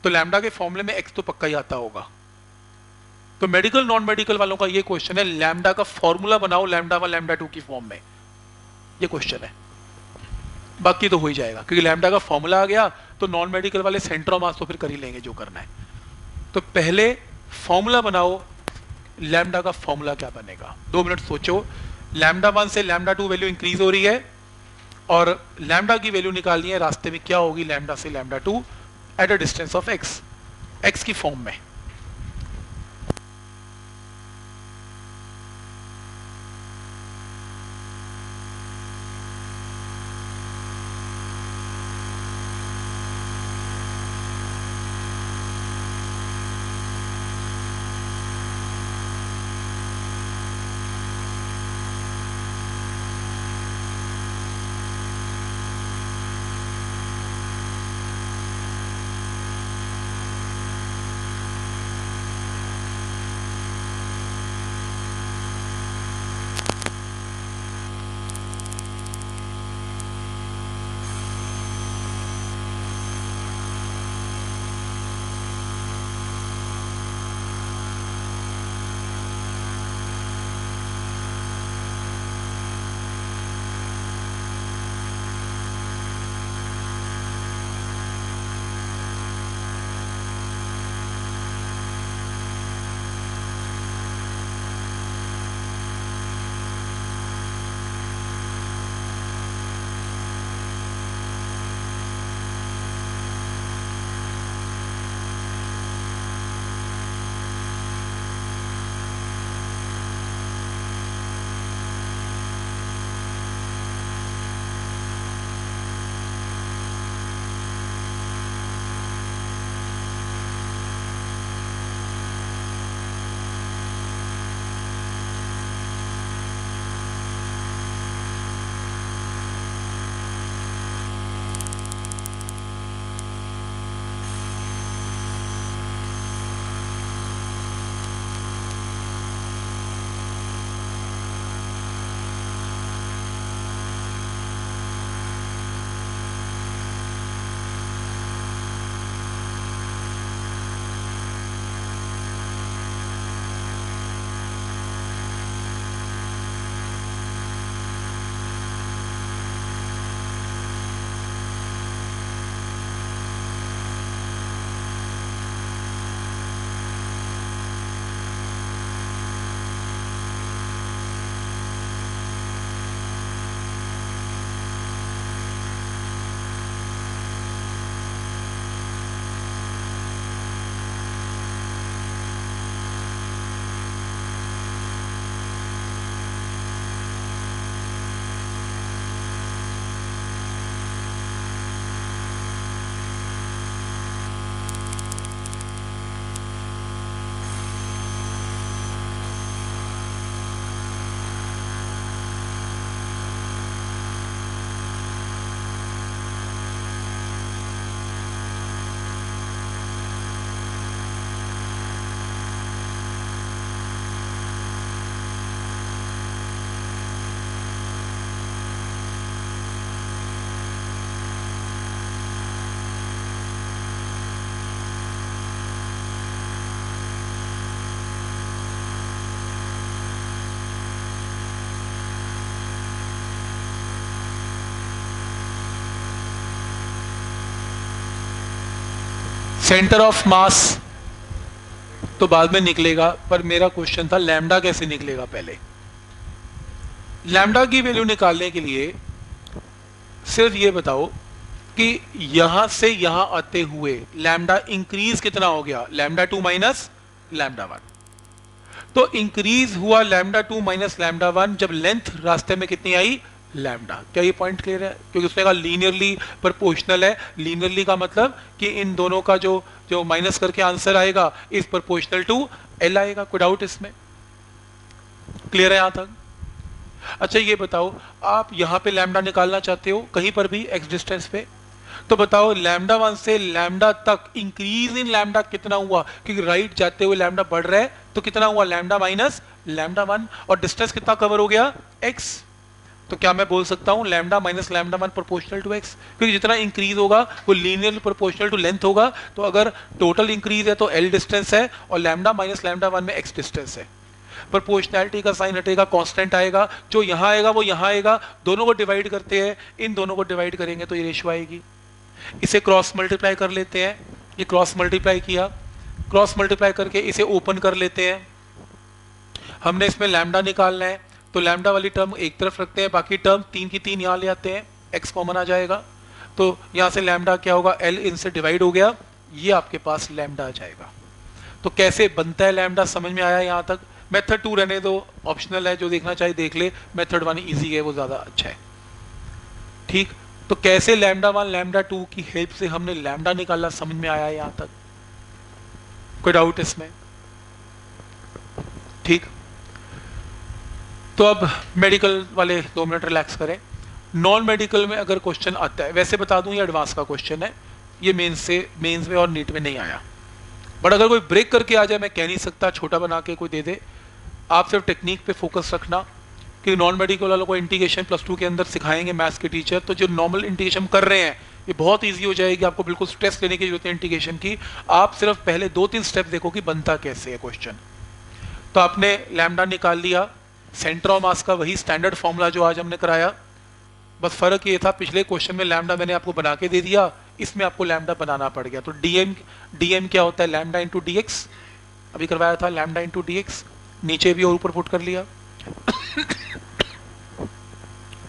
तो लैमडा के फॉर्मूले में एक्स तो पक्का ही आता होगा। तो मेडिकल नॉन मेडिकल वालों का ये क्वेश्चन है लैमडा का फॉर्मूला बनाओ लैमडा वन लैमडा टू की फॉर्म में। ये क्वेश्चन है। बाकी तो हो ही जाएगा, क्योंकि लैमडा का फॉर्मूला आ गया तो नॉन मेडिकल वाले सेंटर मास तो फिर कर ही लेंगे जो करना है। तो पहले फॉर्मूला बनाओ लैमडा का फॉर्मूला क्या बनेगा? दो मिनट सोचो। लैमडा वन से लैमडा टू वैल्यू इंक्रीज हो रही है, और लैमडा की वैल्यू निकालनी है, रास्ते में क्या होगी? लैमडा से lambda two at a distance of x x की फॉर्म में। सेंटर ऑफ़ मास तो बाद में निकलेगा, पर मेरा क्वेश्चन था लैम्डा कैसे निकलेगा पहले? लैम्डा की वैल्यू निकालने के लिए सिर्फ़ ये बताओ कि यहाँ से यहाँ आते हुए लैम्डा इंक्रीज कितना हो गया? Lambda two minus lambda one तो इंक्रीज हुआ lambda two minus lambda one जब लेंथ रास्ते में कितनी आई? लैम्डा क्या ये पॉइंट क्लियर है? क्योंकि उसने कहा लीनियरली प्रोपोर्शनल है। लीनियरली का मतलब कि इन दोनों का जो जो माइनस करके आंसर आएगा इज़ प्रोपोर्शनल टू एल आएगा, कोई डाउट इसमें? क्लियर है यहाँ तक? अच्छा ये बताओ, आप यहाँ पे लैम्डा निकालना चाहते हो, कहीं पर भी एक्स डिस्टेंस पे? तो बताओ लैम्डा वन से लैम्डा तक इंक्रीज इन लैम्डा कितना हुआ? क्योंकि राइट जाते हुए लैम्डा बढ़ रहा है तो कितना हुआ? लैमडा माइनस लैमडा वन और डिस्टेंस कितना कवर हो गया? एक्स तो क्या मैं बोल सकता हूँ lambda minus lambda one proportional to x क्योंकि जितना इंक्रीज होगा, वो लीनियर प्रोपोर्शनल टू लेंथ होगा। तो अगर टोटल इंक्रीज है तो एल डिस्टेंस है और लैमडा माइनस लैम्डा वन में एक्स डिस्टेंस है। प्रोपोर्शनैलिटी का साइन हटेगा कांस्टेंट आएगा। जो यहाँ आएगा, वो यहाँ आएगा। दोनों को डिवाइड करते हैं। इन दोनों को डिवाइड करेंगे तो ये रेशो आएगी। इसे क्रॉस मल्टीप्लाई कर लेते हैं। ये क्रॉस मल्टीप्लाई किया। क्रॉस मल्टीप्लाई करके इसे ओपन कर लेते हैं। हमने इसमें लैमडा निकालना है। तो लैम्डा वाली टर्म एक तरफ़ रखते हैं, बाकी टर्म तीन की तीन यहाँ ले आते हैं एक्स कॉमन आ जाएगा। तो यहाँ से लैम्डा क्या होगा? एल इनसे डिवाइड हो गया, ये आपके पास लैम्डा आ जाएगा। तो कैसे बनता है लैम्डा समझ में आया यहाँ तक? मेथड टू रहने दो ऑप्शनल है, जो देखना चाहिए देख ले। मेथड वन इजी है, वो ज़्यादा अच्छा है। ठीक? तो कैसे लैमडा वन लैमडा टू की हेल्प से हमने लैमडा निकाला? समझ में आया यहाँ तक? कोई डाउट इसमें? ठीक? तो अब मेडिकल वाले दो मिनट रिलैक्स करें। नॉन मेडिकल में अगर क्वेश्चन आता है, वैसे बता दूँ ये एडवांस का क्वेश्चन है, ये मेंस से मेंस में और नीट में नहीं आया। बट अगर कोई ब्रेक करके आ जाए, मैं कह नहीं सकता, छोटा बना के कोई दे दे। आप सिर्फ़ टेक्निक पे फोकस रखना कि नॉन मेडिकल वालों को इंटीग्रेशन प्लस टू के अंदर सिखाएँगे मैथ्स के टीचर तो जो नॉर्मल इंटीग्रेशन कर रहे हैं, ये बहुत ईजी हो जाएगी। आपको बिल्कुल स्ट्रेस लेने की ज़रूरत है इंटीग्रेशन की। आप सिर्फ़ पहले दो तीन स्टेप देखो कि बनता कैसे है क्वेश्चन तो आपने लैमडा निकाल लिया सेंटर ऑफ़ मास का वही स्टैंडर्ड फॉर्मूला जो आज हमने कराया। बस फ़र्क ये था, पिछले क्वेश्चन में लैमडा मैंने आपको बना के दे दिया, इसमें आपको लैमडा बनाना पड़ गया। तो डीएम डीएम क्या होता है? लैमडा इंटू डी अभी करवाया था लैमडा इंटू डी नीचे भी और ऊपर पुट कर लिया।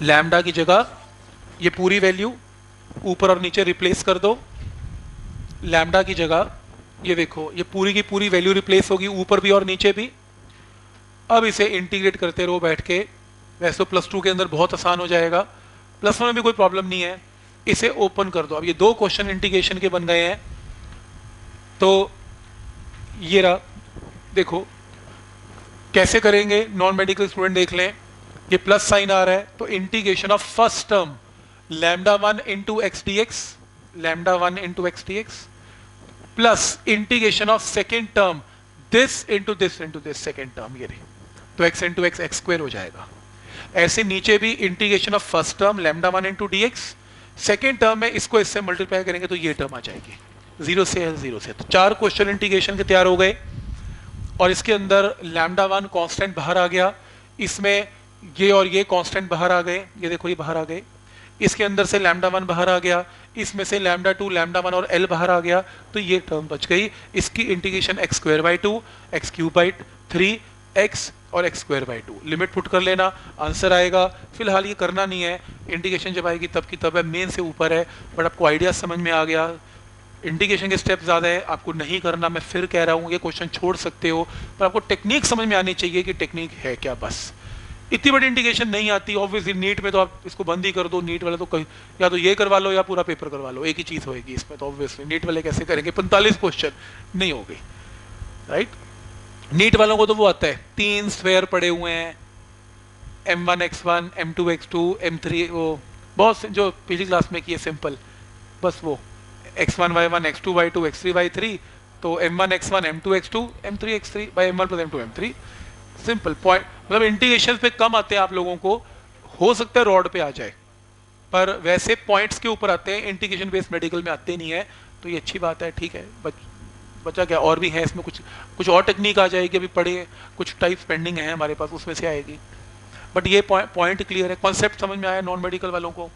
लैमडा की जगह ये पूरी वैल्यू ऊपर और नीचे रिप्लेस कर दो। लैमडा की जगह ये देखो, ये पूरी की पूरी वैल्यू रिप्लेस होगी, ऊपर भी और नीचे भी। अब इसे इंटीग्रेट करते रहो बैठ के। वैसे तो प्लस टू के अंदर बहुत आसान हो जाएगा। प्लस वन में भी कोई प्रॉब्लम नहीं है। इसे ओपन कर दो। अब ये दो क्वेश्चन इंटीग्रेशन के बन गए हैं। तो ये रहा। देखो, कैसे करेंगे? नॉन मेडिकल स्टूडेंट देख लें। ये प्लस साइन आ रहा है। तो integration of first term lambda one into x d x lambda one into x d x plus integration of second term this into this into this second term ये रही। तो x into x x square हो जाएगा। ऐसे नीचे भी integration of first term lambda one into d x second term में इसको इससे मल्टीप्लाई करेंगे तो ये टर्म आ जाएगी। ज़ीरो से ज़ीरो से। तो चार क्वेश्चन इंटीग्रेशन के तैयार हो गए और इसके अंदर लैमडा वन कांस्टेंट बाहर आ गया। इसमें ये और ये कांस्टेंट बाहर आ गए। ये देखो, ये बाहर आ गए। इसके अंदर से लैमडा वन बाहर आ गया। इसमें से लैमडा टू लैमडा वन और एल बाहर आ गया। तो ये टर्म बच गई। इसकी integration x square by two x cube by three x और x square by two limit put कर लेना आंसर आएगा। फ़िलहाल ये करना नहीं है। इंडिकेशन जब आएगी तब की तब है। मेन से ऊपर है। बट आपको आइडिया समझ में आ गया। इंडिकेशन के स्टेप ज़्यादा है। आपको नहीं करना। मैं फिर कह रहा हूँ, ये क्वेश्चन छोड़ सकते हो। पर आपको टेक्निक समझ में आनी चाहिए कि टेक्निक है क्या बस। इतनी बड़ी इंडिकेशन नहीं आती। ऑब्वियसली नीट में तो आप इसको बंद ही कर दो। नीट वाले तो कहीं या तो ये करवा लो या पूरा पेपर करवा लो। एक ही चीज़ होगी इसमें तो ऑब्वियसली नीट वाले कैसे करेंगे? पैंतालीस क्वेश्चन नहीं होगी राइट नीट वालों को तो वो आता है। तीन स्वेयर पड़े हुए हैं। M one x one m two x two m three वो बहुत जो पिछली क्लास में किए सिंपल बस वो। X one y one x two y two x three y three तो m one x one m two x two m three x three by m one plus m two m three simple point मतलब integration पे कम आते हैं आप लोगों को। हो सकता है रॉड पे आ जाए। पर वैसे पॉइंट्स के ऊपर आते हैं। इंटीग्रेशन बेस्ड मेडिकल में आते नहीं है। तो ये अच्छी बात है ठीक है। बच, बचा क्या? और भी है इसमें कुछ कुछ और टेक्निक आ जाएगी, अभी पढ़े कुछ टाइप पेंडिंग है हमारे पास, उसमें से आएगी। बट ये पॉइंट क्लियर है। कॉन्सेप्ट समझ में आया नॉन मेडिकल वालों को?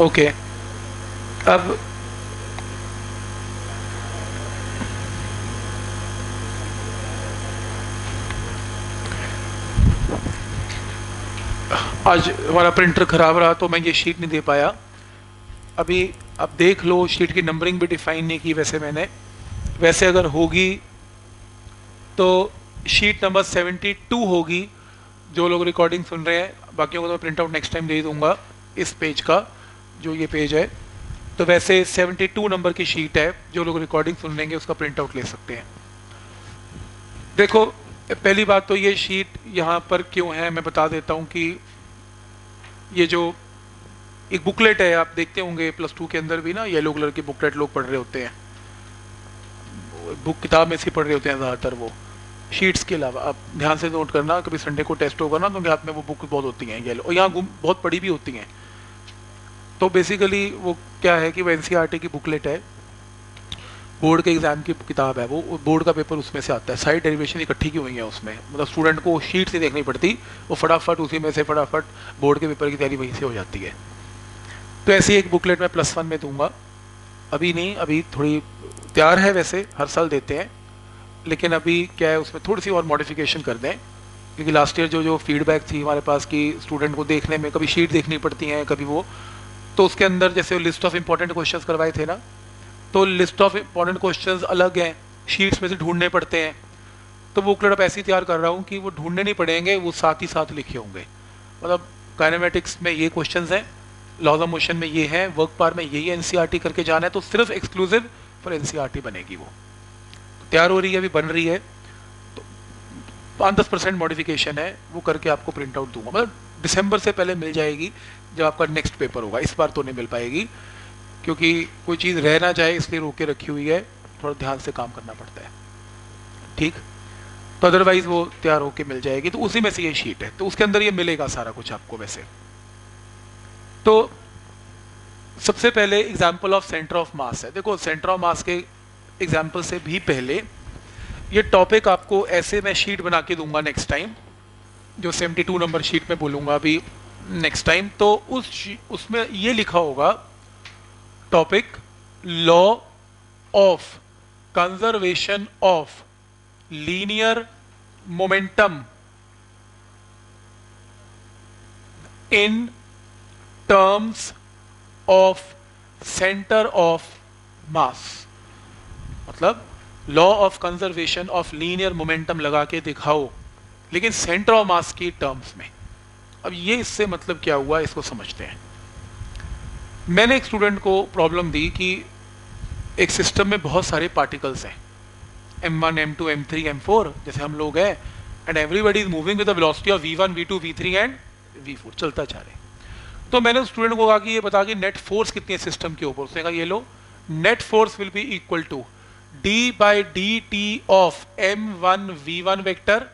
ओके। अब आज हमारा प्रिंटर ख़राब रहा तो मैं ये शीट नहीं दे पाया। अभी अब देख लो शीट की नंबरिंग भी डिफाइन नहीं की वैसे मैंने। वैसे अगर होगी तो शीट नंबर 72 होगी, जो लोग रिकॉर्डिंग सुन रहे हैं। बाकियों को तो प्रिंट आउट नेक्स्ट टाइम दे दूँगा इस पेज का। जो ये पेज है तो वैसे 72 नंबर की शीट है, जो लोग रिकॉर्डिंग सुन लेंगे, उसका प्रिंट आउट ले सकते हैं। देखो, पहली बात तो ये शीट यहाँ पर क्यों है, मैं बता देता हूँ कि ये जो एक बुकलेट है, आप देखते होंगे प्लस टू के अंदर भी ना येलो कलर की बुकलेट लोग पढ़ रहे होते हैं। बुक किताब में से पढ़ रहे होते हैं ज़्यादातर वो। शीट्स के अलावा, आप ध्यान से नोट करना, कभी संडे को टेस्ट होगा ना तो हाथ में वो बुक बहुत होती हैं येलो और यहाँ बहुत बड़ी भी होती हैं। तो बेसिकली वो क्या है कि वो एन e की बुकलेट है। बोर्ड के एग्ज़ाम की किताब है वो। बोर्ड का पेपर उसमें से आता है। साइड डेरिवेशन इकट्ठी की हुई है उसमें। मतलब स्टूडेंट को शीट से देखनी पड़ती। वो फटाफट उसी में से फटाफट बोर्ड के पेपर की तैयारी वहीं से हो जाती है। तो ऐसी एक बुकलेट मैं प्लस वन में दूँगा। अभी नहीं, अभी थोड़ी तैयार है वैसे। हर साल देते हैं। लेकिन अभी क्या है, उसमें थोड़ी सी और मॉडिफिकेशन कर दें। क्योंकि लास्ट ईयर जो जो फीडबैक थी हमारे पास कि स्टूडेंट को देखने में कभी शीट देखनी पड़ती हैं, कभी वो। तो उसके अंदर जैसे लिस्ट ऑफ़ इंपॉर्टेंट क्वेश्चंस करवाए थे ना तो लिस्ट ऑफ़ इंपॉर्टेंट क्वेश्चंस अलग हैं शीट्स में से ढूँढने पड़ते हैं। तो बुकलेट अब ऐसी तैयार कर रहा हूँ कि वो ढूँढने नहीं पड़ेंगे, वो साथ ही साथ लिखे होंगे। मतलब काइनेमेटिक्स में ये क्वेश्चन हैं लॉज ऑफ़ मोशन में ये है वर्क पार में यही एन e करके जाना है तो सिर्फ़ एक्सक्लूसिव फॉर एन बनेगी वो। तैयार हो रही है, अभी बन रही है तो पाँच दस परसेंट मॉडिफिकेशन है, वो करके आपको प्रिंट आउट दूँगा। मतलब दिसंबर से पहले मिल जाएगी जब आपका नेक्स्ट पेपर होगा, इस बार तो नहीं मिल पाएगी, क्योंकि कोई चीज़ रहना चाहे इसलिए रोके रखी हुई है, थोड़ा ध्यान से काम करना पड़ता है। ठीक? तो अदरवाइज़ वो तैयार होके मिल जाएगी तो उसी में से ये शीट है तो उसके अंदर ये मिलेगा सारा कुछ आपको वैसे। तो सबसे पहले example of centre of mass है। देखो सेंटर ऑफ़ मास के एग्ज़ाम्पल से भी पहले ये टॉपिक आपको ऐसे मैं शीट बना के दूँगा नेक्स्ट टाइम जो 72 नंबर शीट में बोलूँगा अभी। नेक्स्ट टाइम तो उस उसमें ये लिखा होगा topic law of conservation of linear momentum in terms of centre of mass मतलब law of conservation of linear momentum लगा के दिखाओ, लेकिन सेंटर ऑफ़ मास की टर्म्स में। अब ये इससे मतलब क्या हुआ इसको समझते हैं। मैंने एक स्टूडेंट को प्रॉब्लम दी कि एक सिस्टम में बहुत सारे पार्टिकल्स हैं। M1, M2, M3, M4 जैसे हम लोग हैं and everybody is moving with the velocity of V1, V2, V3 and V4 चलता जा रहे तो मैंने स्टूडेंट को कहा कि ये बता कि नेट फोर्स कितनी है सिस्टम के ऊपर। उसने कहा ये लो net force will be equal to d by d t of m one v one vector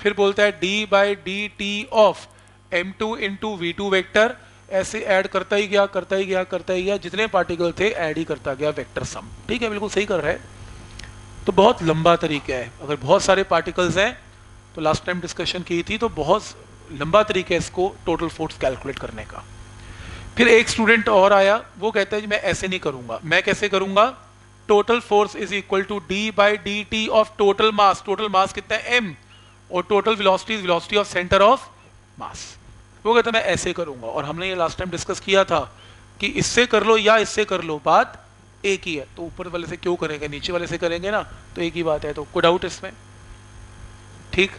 फिर बोलता है d by d t of m two into v two vector ऐसे ऐड करता ही गया, करता ही गया, करता ही गया, जितने पार्टिकल थे ऐड ही करता गया वेक्टर सम ठीक है, बिल्कुल सही कर रहा है। तो बहुत लंबा तरीका है। अगर बहुत सारे पार्टिकल्स हैं तो लास्ट टाइम डिस्कशन की थी तो बहुत लंबा तरीका है इसको टोटल फोर्स कैलकुलेट करने का। फिर एक स्टूडेंट और आया, वो कहता है, जी, मैं ऐसे नहीं करूँगा। मैं कैसे करूँगा? Total force is equal to d by d t of total mass total mass कितना है? एम और total velocity velocity of centre of mass वो कहता मैं ऐसे करूँगा। और हमने ये लास्ट टाइम डिस्कस किया था कि इससे कर लो या इससे कर लो, बात एक ही है। तो ऊपर वाले से क्यों करेंगे? नीचे वाले से करेंगे ना तो एक ही बात है। तो कोई डाउट इसमें? ठीक?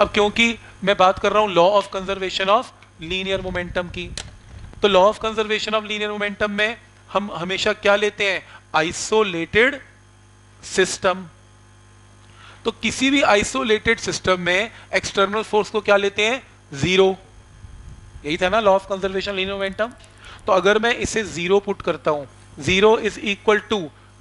अब क्योंकि मैं बात कर रहा हूँ law of conservation of linear momentum की तो law of conservation of linear momentum में हम हमेशा क्या लेते हैं? आइसोलेटेड सिस्टम तो किसी भी आइसोलेटेड सिस्टम में एक्सटर्नल फोर्स को क्या लेते हैं? ज़ीरो यही था ना law of conservation linear momentum तो अगर मैं इसे ज़ीरो पुट करता हूँ zero is equal to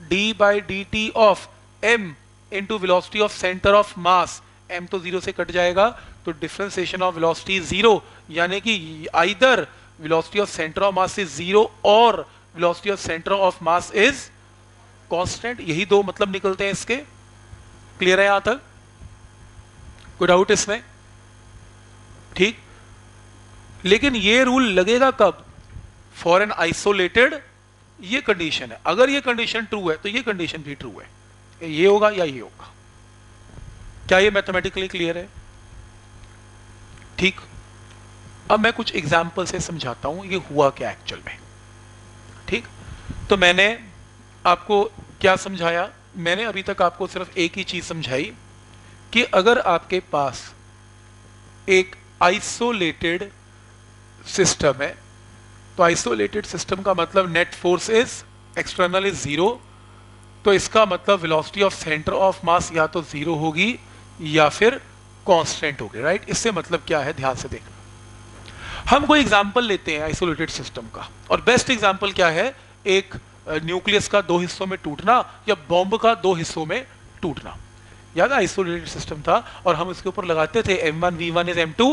D by D T of M into velocity of centre of mass M तो ज़ीरो से कट जाएगा तो डिफ्रेंसिएशन ऑफ़ वेलोसिटी ज़ीरो यानी कि either velocity of centre of mass is zero और velocity of centre of mass is constant यही दो मतलब निकलते हैं इसके। क्लियर है यहाँ तक? कोई डाउट इसमें। ठीक? लेकिन ये रूल लगेगा कब? फॉर एन आइसोलेटेड ये कंडीशन है। अगर ये कंडीशन ट्रू है तो ये कंडीशन भी ट्रू है। ये होगा या ये होगा? क्या ये मैथमेटिकली क्लियर है? ठीक। अब मैं कुछ एग्ज़ाम्पल से समझाता हूँ, ये हुआ क्या एक्चुअल में। ठीक। तो मैंने आपको क्या समझाया? मैंने अभी तक आपको सिर्फ़ एक ही चीज़ समझाई कि अगर आपके पास एक आइसोलेटेड सिस्टम है तो आइसोलेटेड सिस्टम का मतलब net force is external is zero तो इसका मतलब velocity of centre of mass या तो ज़ीरो होगी या फिर कांस्टेंट होगी राइट इससे मतलब क्या है? ध्यान से देखना। हम कोई एग्जांपल लेते हैं आइसोलेटेड सिस्टम का, और बेस्ट एग्जांपल क्या है? एक न्यूक्लियस का दो हिस्सों में टूटना या बॉम्ब का दो हिस्सों में टूटना। याद आइसोलेटेड सिस्टम था, और हम इसके ऊपर लगाते थे M one V one is M two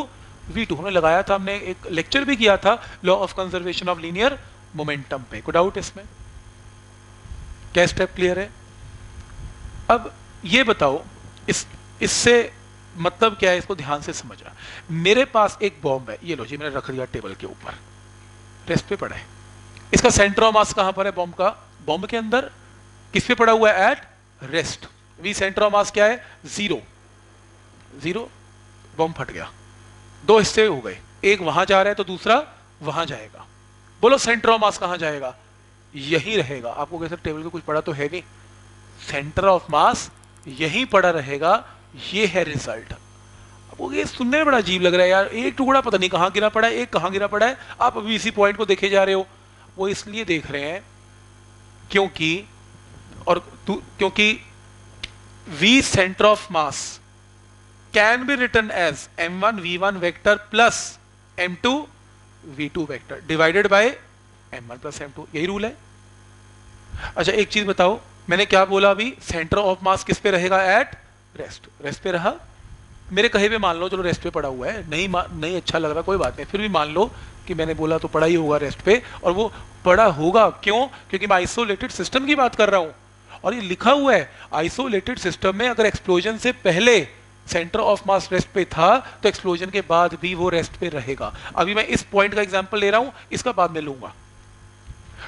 V two हमने लगाया था, हमने एक लेक्चर भी किया था law of conservation of linear momentum पे, कोई डाउट इसमें? क्या स्टेप क्लियर है? अब ये बताओ, इस, इससे मतलब क्या है, इसको ध्यान से समझना। मेरे पास एक बॉम्ब है, ये लो जी, मैंने रख दिया टेबल के ऊपर। रेस्ट पे पड़ा है। इसका सेंटर ऑफ़ मास कहाँ पर है बॉम्ब का? बॉम्ब के अंदर। किस पे पड़ा हुआ है? At rest V centre of mass क्या है? ज़ीरो ज़ीरो बॉम्ब फट गया। दो हिस्से हो गए। एक वहाँ जा रहा है तो दूसरा वहाँ जाएगा। बोलो, सेंटर ऑफ़ मास कहाँ जाएगा? यही रहेगा। आपको कैसे टेबल पे कुछ पड़ा तो है नहीं। सेंटर ऑफ़ मास यही पड़ा रहेगा। ये है रिज़ल्ट। अब ये सुनने में बड़ा अजीब लग रहा है यार। एक टुकड़ा पता नहीं कहाँ गिरा पड़ा है, एक कहाँ गिरा पड़ा है। आप अभी इसी पॉइंट को देखे जा रहे हो। वो इसलिए देख रहे हैं क्योंकि और क्योंकि V centre of mass V one vector plus M two V two vector divided by M one plus M two यही रूल है। अच्छा एक चीज़ बताओ, मैंने क्या बोला अभी? सेंटर ऑफ़ मास किस पे रहेगा? एट रेस्ट रेस्ट पे रहा? मेरे कहे पे मान लो, चलो रेस्ट पे पड़ा हुआ है। नहीं नहीं अच्छा लग रहा, कोई बात नहीं। फिर भी मान लो कि मैंने बोला तो पड़ा ही होगा रेस्ट पे, और वो पड़ा होगा क्यों? क्योंकि मैं आइसोलेटेड सिस्टम की बात कर रहा हूँ। और ये लिखा हुआ है आइसोलेटेड सिस्टम में अगर एक्सप्लोजन से पहले सेंटर ऑफ़ मास रेस्ट पे था तो एक्सप्लोजन के बाद भी वो रेस्ट पे रहेगा। अभी मैं इस पॉइंट का एग्जांपल ले रहा हूँ, इसका बाद में लूँगा।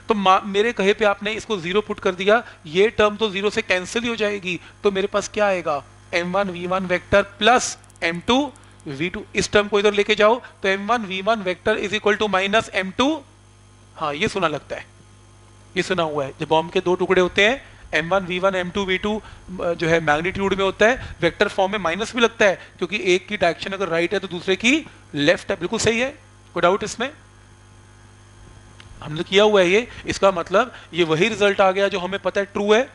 तो मेरे कहे पे आपने इसको ज़ीरो पुट कर दिया, ये टर्म तो ज़ीरो से कैंसिल ही हो जाएगी तो मेरे पास क्या आएगा? M one V one vector plus M two V two इस टर्म को इधर लेके जाओ तो M one V one vector is equal to minus M two हाँ ये सुना लगता है। ये सुना हुआ है, जब बॉम्ब के दो टुकड़े होते हैं M one V one M two V two जो है मैग्नीट्यूड में होता है वेक्टर फॉर्म में माइनस भी लगता है, क्योंकि एक की डायरेक्शन अगर राइट है तो दूसरे की लेफ़्ट है। बिल्कुल सही है, कोई डाउट इसमें? हमने किया हुआ है ये, इसका मतलब ये वही रिज़ल्ट आ गया जो हमें पता है ट्रू है।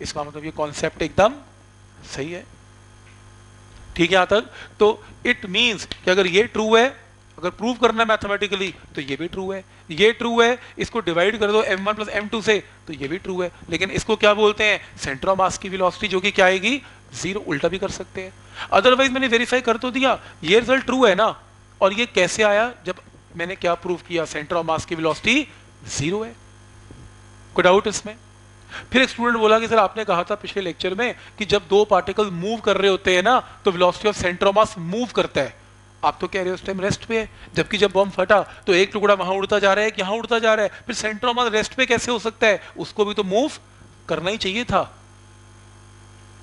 इसका मतलब ये कॉन्सेप्ट एकदम सही है। ठीक है, यहाँ तक? तो इट मीन्स कि अगर ये ट्रू है अगर प्रूव करना है मैथमेटिकली तो ये भी ट्रू है। ये ट्रू है, इसको डिवाइड कर दो m1 वन प्लस एम से तो ये भी ट्रू है। लेकिन इसको क्या बोलते हैं? सेंटर ऑफ़ मास की वेलोसिटी जो कि क्या आएगी? ज़ीरो उल्टा भी कर सकते हैं। अदरवाइज़ मैंने वेरीफाई कर तो दिया, ये रिज़ल्ट ट्रू है ना? और ये कैसे आया? जब मैंने क्या प्रूव किया? सेंटर ऑफ़ मास की वेलोसिटी ज़ीरो है। कोई डाउट इसमें? फिर एक स्टूडेंट बोला कि, सर, आपने कहा था पिछले लेक्चर में कि जब दो पार्टिकल मूव कर रहे होते हैं ना तो velocity of centre of mass move करता है। आप तो कह रहे हो उस टाइम रेस्ट पे है। जबकि जब बम फटा तो एक टुकड़ा वहाँ उड़ता जा रहा है यहाँ उड़ता जा रहा है। फिर सेंटर ऑफ़ रेस्ट पे कैसे हो सकता है? उसको भी तो मूव करना ही चाहिए था।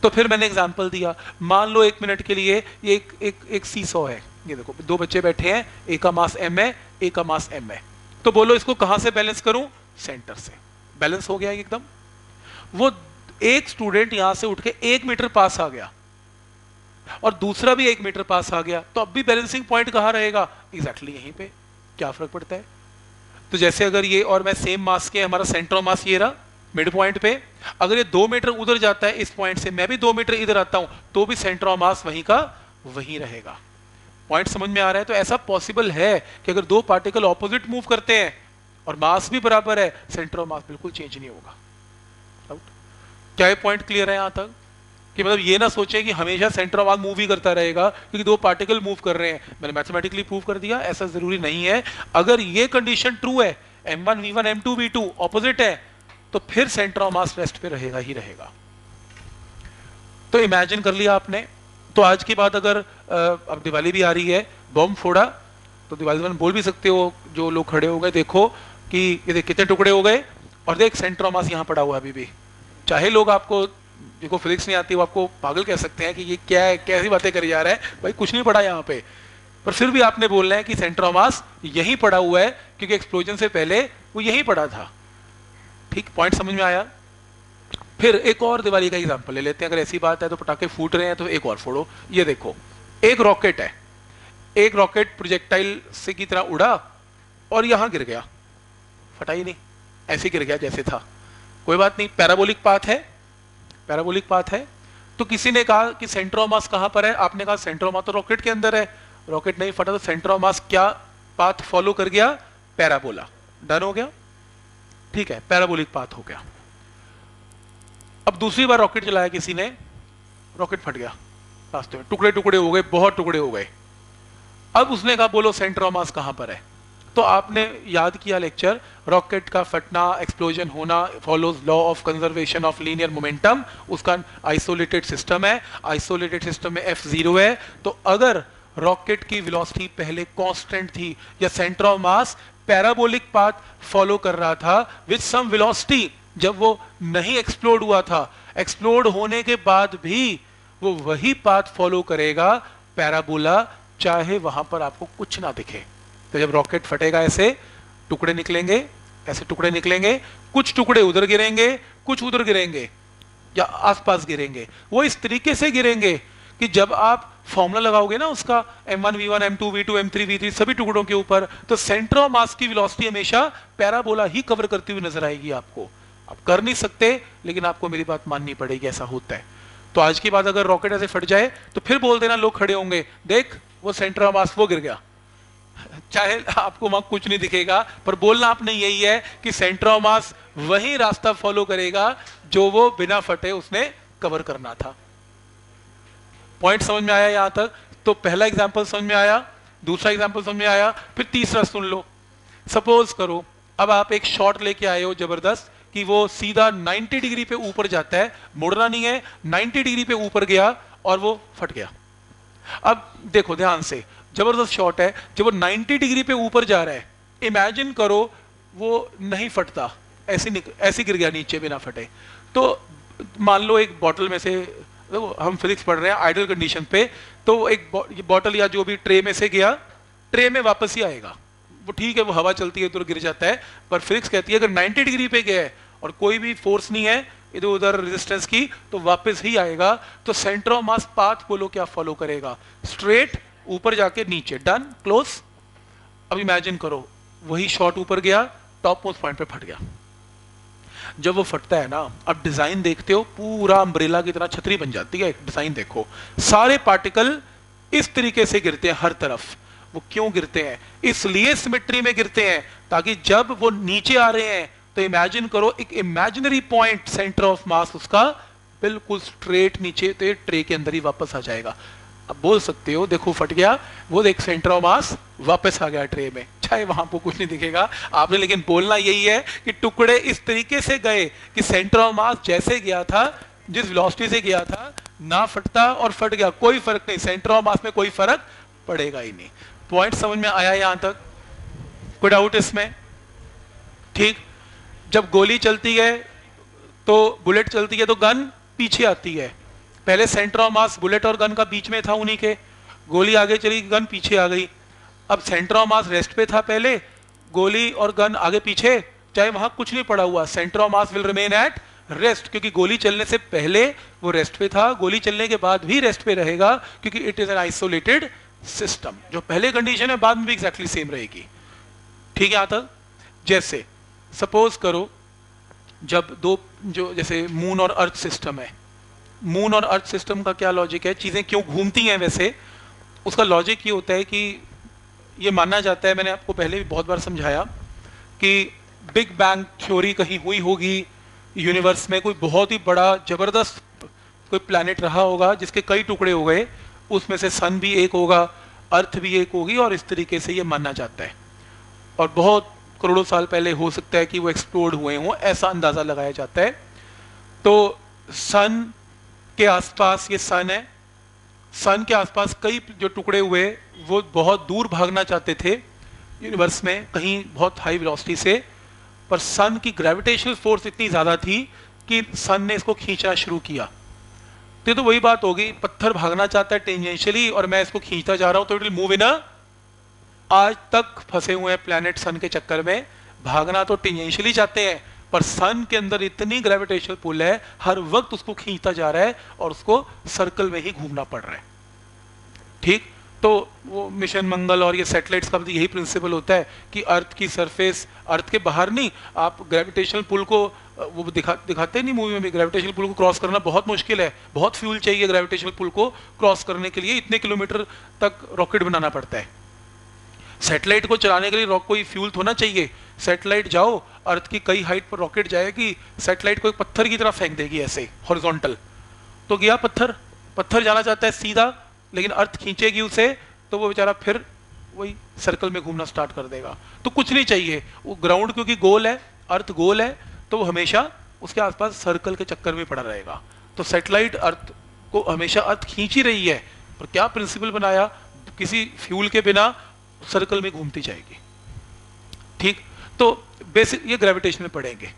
तो फिर मैंने एग्ज़ाम्पल दिया। मान लो एक मिनट के लिए ये एक एक एक सीसो है। ये देखो, दो बच्चे बैठे हैं, एक का मास एम है, एक का मास एम है। तो बोलो इसको कहाँ से बैलेंस करूँ? सेंटर से। बैलेंस हो गया एकदम। वो एक स्टूडेंट यहाँ से उठ के एक मीटर पास आ गया। और दूसरा भी एक मीटर पास आ गया तो अब भी बैलेंसिंग पॉइंट कहाँ रहेगा? एग्जैक्टली exactly यहीं पे। क्या फ़र्क पड़ता है? तो जैसे अगर ये और मैं सेम मास के, हमारा सेंटर ऑफ़ मास ये रहा मिड पॉइंट पे, अगर ये दो मीटर उधर जाता है, इस पॉइंट से मैं भी दो मीटर इधर आता हूँ तो भी सेंटर ऑफ़ मास वहीं का, वहीं रहेगा। पॉइंट समझ में आ रहा है? तो ऐसा पॉसिबल है कि अगर दो पार्टिकल ऑपोजिट मूव करते हैं, और मास भी बराबर है सेंटर ऑफ़ मास बिल्कुल चेंज नहीं होगा। क्या पॉइंट क्लियर है यहाँ तक? कि मतलब ये ना सोचे कि हमेशा सेंटर ऑफ़ मास मूव ही करता रहेगा, क्योंकि दो पार्टिकल मूव कर रहे हैं। मैंने मैथमेटिकली प्रूव कर दिया, ऐसा ज़रूरी नहीं है। अगर ये कंडीशन ट्रू है M one V one M two V two opposite है तो फिर सेंटर ऑफ़ मास रेस्ट पे रहेगा ही रहेगा। तो इमेजिन कर लिया आपने। तो आज की बात अगर अब दिवाली भी आ रही है बॉम्ब फोड़ा तो दिवाली में बोल भी सकते हो, जो लोग खड़े हो गए, देखो कि ये देख कितने टुकड़े हो गए, और देख सेंटर ऑफ़ मास यहाँ पड़ा हुआ अभी भी। चाहे लोग आपको जिनको फिजिक्स नहीं आती, वो आपको पागल कह सकते हैं कि ये क्या है, कैसी बातें करी जा रहा है। भाई, कुछ नहीं पड़ा यहाँ पे। पर फिर भी आपने बोलना है कि सेंटर ऑफ़ मास यहीं पड़ा हुआ है, क्योंकि एक्सप्लोजन से पहले वो यहीं पड़ा था। ठीक पॉइंट समझ में आया? फिर एक और दिवाली का एग्ज़ाम्पल ले लेते हैं। अगर ऐसी बात है तो पटाखे फूट रहे हैं तो एक और फोड़ो। ये देखो, एक रॉकेट है। एक रॉकेट प्रोजेक्टाइल से की तरह उड़ा और यहाँ गिर गया। फटा ही नहीं। ऐसे गिर गया जैसे था। कोई बात नहीं पैराबोलिक पाथ है। पैराबोलिक पाथ है। तो किसी ने कहा कि सेंटर ऑफ़ मास कहाँ पर है? आपने कहा सेंटर ऑफ़ मास तो रॉकेट के अंदर है। रॉकेट नहीं फटा तो सेंटर ऑफ़ मास क्या पाथ फॉलो कर गया? पैराबोला डन हो गया? ठीक है पैराबोलिक पाथ हो गया। अब दूसरी बार रॉकेट चलाया किसी ने रॉकेट फट गया। रास्ते में टुकड़े टुकड़े हो गए, बहुत टुकड़े हो गए। अब उसने कहा, बोलो सेंटर ऑफ़ मास कहाँ पर है? तो आपने याद किया लेक्चर रॉकेट का फटना एक्सप्लोजन होना follows law of conservation of linear momentum उसका आइसोलेटेड सिस्टम है। आइसोलेटेड सिस्टम में एफ़ ज़ीरो है। तो अगर रॉकेट की वेलोसिटी पहले कांस्टेंट थी या centre of mass parabolic path follow कर रहा था विद सम वेलोसिटी जब वो नहीं एक्सप्लोड हुआ था एक्सप्लोड होने के बाद भी वो वही पाथ फॉलो करेगा पैराबोला चाहे वहाँ पर आपको कुछ ना दिखे। तो जब रॉकेट फटेगा, ऐसे टुकड़े निकलेंगे, ऐसे टुकड़े निकलेंगे, कुछ टुकड़े उधर गिरेंगे, कुछ उधर गिरेंगे, या आसपास गिरेंगे। वो इस तरीके से गिरेंगे कि जब आप फॉर्मूला लगाओगे ना उसका M1 V1 M2 V2 M3 V3 सभी टुकड़ों के ऊपर तो सेंटर ऑफ़ मास की वेलोसिटी हमेशा पैराबोला ही कवर करती हुई नज़र आएगी आपको। आप कर नहीं सकते, लेकिन आपको मेरी बात माननी पड़ेगी, ऐसा होता है। तो आज की बात अगर रॉकेट ऐसे फट जाए तो फिर बोल देना, लोग खड़े होंगे, देख, वो सेंटर ऑफ़ मास वो गिर गया। चाहे आपको वहाँ कुछ नहीं दिखेगा, पर बोलना आपने यही है कि सेंटर ऑफ़ मास वही रास्ता फॉलो करेगा जो वो बिना फटे उसने कवर करना था। पॉइंट समझ में आया यहाँ तक? तो पहला एग्जांपल समझ में आया, दूसरा एग्जांपल समझ में आया, फिर तीसरा सुन लो। सपोज़ करो, अब आप एक शॉट लेके आए हो ज़बरदस्त कि वो सीधा 90 डिग्री पे ऊपर जाता है, मुड़ना नहीं है 90 डिग्री पे ऊपर गया और वो फट गया। अब देखो ध्यान से ज़बरदस्त शॉट है, जब वो 90 डिग्री पे ऊपर जा रहा है इमेजिन करो वो नहीं फटता, ऐसी ऐसे गिर गया नीचे बिना फटे। तो मान लो एक बॉटल में से तो हम फिजिक्स पढ़ रहे हैं आइडल कंडीशन पे तो एक बॉटल या जो भी ट्रे में से गया ट्रे में वापस ही आएगा। वो ठीक है, वो हवा चलती है तो गिर जाता है, पर फिजिक्स कहती है, अगर 90 डिग्री पे गया है, और कोई भी फोर्स नहीं है, इधर उधर रेजिस्टेंस की तो वापस ही आएगा। तो सेंटर ऑफ़ मास पाथ बोलो क्या फॉलो करेगा? स्ट्रेट ऊपर जाके नीचे डन क्लोज अब इमेजिन करो, वही शॉट ऊपर गया टॉप मोस्ट पॉइंट पे फट गया। जब वो फटता है ना, अब डिज़ाइन देखते हो, पूरा अम्ब्रेला की तरह छतरी बन जाती है डिज़ाइन देखो। सारे पार्टिकल इस तरीके से गिरते हैं, हर तरफ़। वो क्यों गिरते हैं? इसलिए सिमेट्री में गिरते हैं, ताकि जब वो नीचे आ रहे हैं तो इमेजिन करो, एक imaginary point centre of mass उसका बिल्कुल स्ट्रेट नीचे तो ट्रे के अंदर ही वापस आ जाएगा। अब बोल सकते हो, देखो फट गया, वो देख सेंटर ऑफ़ मास वापस आ गया ट्रे में। चाहे वहाँ को कुछ नहीं दिखेगा। आपने लेकिन बोलना यही है कि टुकड़े इस तरीके से गए कि सेंटर ऑफ़ मास जैसे गया था, जिस वेलोसिटी से गया था, ना फटता और फट गया। कोई फ़र्क नहीं सेंटर ऑफ़ मास में कोई फ़र्क पड़ेगा ही नहीं। पॉइंट समझ में आया यहाँ तक? कोई डाउट इसमें? ठीक। जब गोली चलती है तो बुलेट चलती है तो गन पीछे आती है। पहले सेंटर ऑफ़ मास बुलेट और गन का बीच में था उन्हीं के। गोली आगे चली गन पीछे आ गई। अब सेंटर ऑफ़ मास रेस्ट पे था पहले, गोली और गन आगे पीछे, चाहे वहाँ कुछ नहीं पड़ा हुआ। Centre of mass will remain at rest क्योंकि गोली चलने से पहले वो रेस्ट पे था। गोली चलने के बाद भी रेस्ट पे रहेगा, क्योंकि it is an isolated system जो पहले कंडीशन है, बाद में भी एक्जैक्टली सेम रहेगी। ठीक है, यहाँ तक? जैसे सपोज़ करो, जब दो, जो जैसे मून और अर्थ सिस्टम है मून और अर्थ सिस्टम का क्या लॉजिक है? चीज़ें क्यों घूमती हैं वैसे? उसका लॉजिक ये होता है कि ये माना जाता है, मैंने आपको पहले भी बहुत बार समझाया कि बिग बैंग थ्योरी कहीं हुई होगी यूनिवर्स में कोई बहुत ही बड़ा, ज़बरदस्त कोई प्लानट रहा होगा, जिसके कई टुकड़े हो गए, उसमें से सन भी एक होगा अर्थ भी एक होगी और इस तरीके से ये माना जाता है। और बहुत करोड़ों साल पहले हो सकता है कि वो एक्सप्लोर्ड हुए हों, ऐसा अंदाज़ा लगाया जाता है। तो सन के आसपास ये सन है, सन के आसपास कई जो टुकड़े हुए, वो बहुत दूर भागना चाहते थे यूनिवर्स में कहीं बहुत हाई वेलोसिटी से, पर सन की ग्रेविटेशनल फोर्स इतनी ज़्यादा थी कि सन ने इसको खींचना शुरू किया। तो तो वही बात होगी, पत्थर भागना चाहता है टेंजेंशियली और मैं इसको खींचता जा रहा हूँ तो इट विल मूव इन आज तक फंसे हुए हैं प्लैनेट सन के चक्कर में, भागना तो टेंजेंशियली चाहते हैं पर सन के अंदर इतनी ग्रेविटेशनल पुल है, हर वक्त उसको खींचता जा रहा है और उसको सर्कल में ही घूमना पड़ रहा है। ठीक? तो वो मिशन मंगल और ये सैटेलाइट्स का भी यही प्रिंसिपल होता है कि अर्थ की सरफेस अर्थ के बाहर नहीं, आप ग्रेविटेशनल पुल को, वो दिखा, दिखाते नहीं मूवी में भी ग्रेविटेशनल पुल को क्रॉस करना बहुत मुश्किल है। बहुत फ्यूल चाहिए ग्रेविटेशनल पुल को क्रॉस करने के लिए, इतने किलोमीटर तक रॉकेट बनाना पड़ता है। सैटेलाइट को चलाने के लिए रॉक कोई फ्यूल होना चाहिए। सैटेलाइट जाओ, अर्थ की कई हाइट पर रॉकेट जाएगी, सैटेलाइट को एक पत्थर की तरह फेंक देगी ऐसे, हॉरिजॉन्टल। तो गया पत्थर पत्थर जाना चाहता है सीधा, लेकिन अर्थ खींचेगी उसे तो वो बेचारा फिर वही सर्कल में घूमना स्टार्ट कर देगा। तो कुछ नहीं चाहिए, वो ग्राउंड क्योंकि गोल है, अर्थ गोल है तो वो हमेशा उसके आसपास सर्कल के चक्कर में पड़ा रहेगा। तो सैटेलाइट अर्थ को हमेशा अर्थ खींच ही रही है, पर क्या प्रिंसिपल बनाया, किसी फ्यूल के बिना सर्कल में घूमती जाएगी। ठीक? तो बेसिक ये ग्रेविटेशन में पढ़ेंगे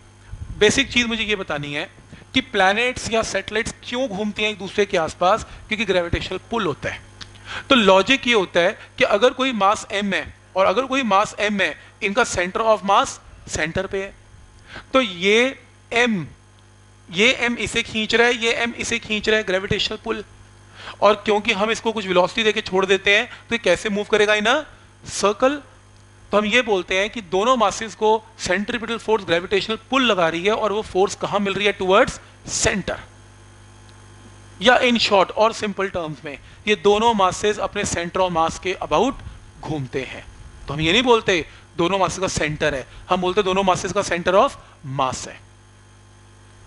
बेसिक चीज़ मुझे ये बतानी है कि प्लैनेट्स या सैटेलाइट्स क्यों घूमती हैं एक दूसरे के आसपास? क्योंकि ग्रेविटेशनल पुल होता है। तो लॉजिक ये होता है कि अगर कोई मास एम है और अगर कोई मास एम है, इनका सेंटर ऑफ़ मास सेंटर पे है। तो ये एम ये एम इसे खींच रहा है, ये एम इसे खींच रहा है ग्रेविटेशनल पुल और क्योंकि हम इसको कुछ वेलोसिटी देके छोड़ देते हैं तो ये कैसे मूव करेगा इन सर्कल तो हम ये बोलते हैं कि दोनों मासेस को सेंट्रीपिटल फोर्स ग्रेविटेशनल पुल लगा रही है और वो फोर्स कहाँ मिल रही है? टुवर्ड्स सेंटर या इन शॉर्ट और सिंपल टर्म्स में, ये दोनों मासेस अपने सेंटर ऑफ़ मास के अबाउट घूमते हैं। तो हम ये नहीं बोलते दोनों मासेस का सेंटर है। हम बोलते दोनों मासेस का सेंटर ऑफ़ मास है।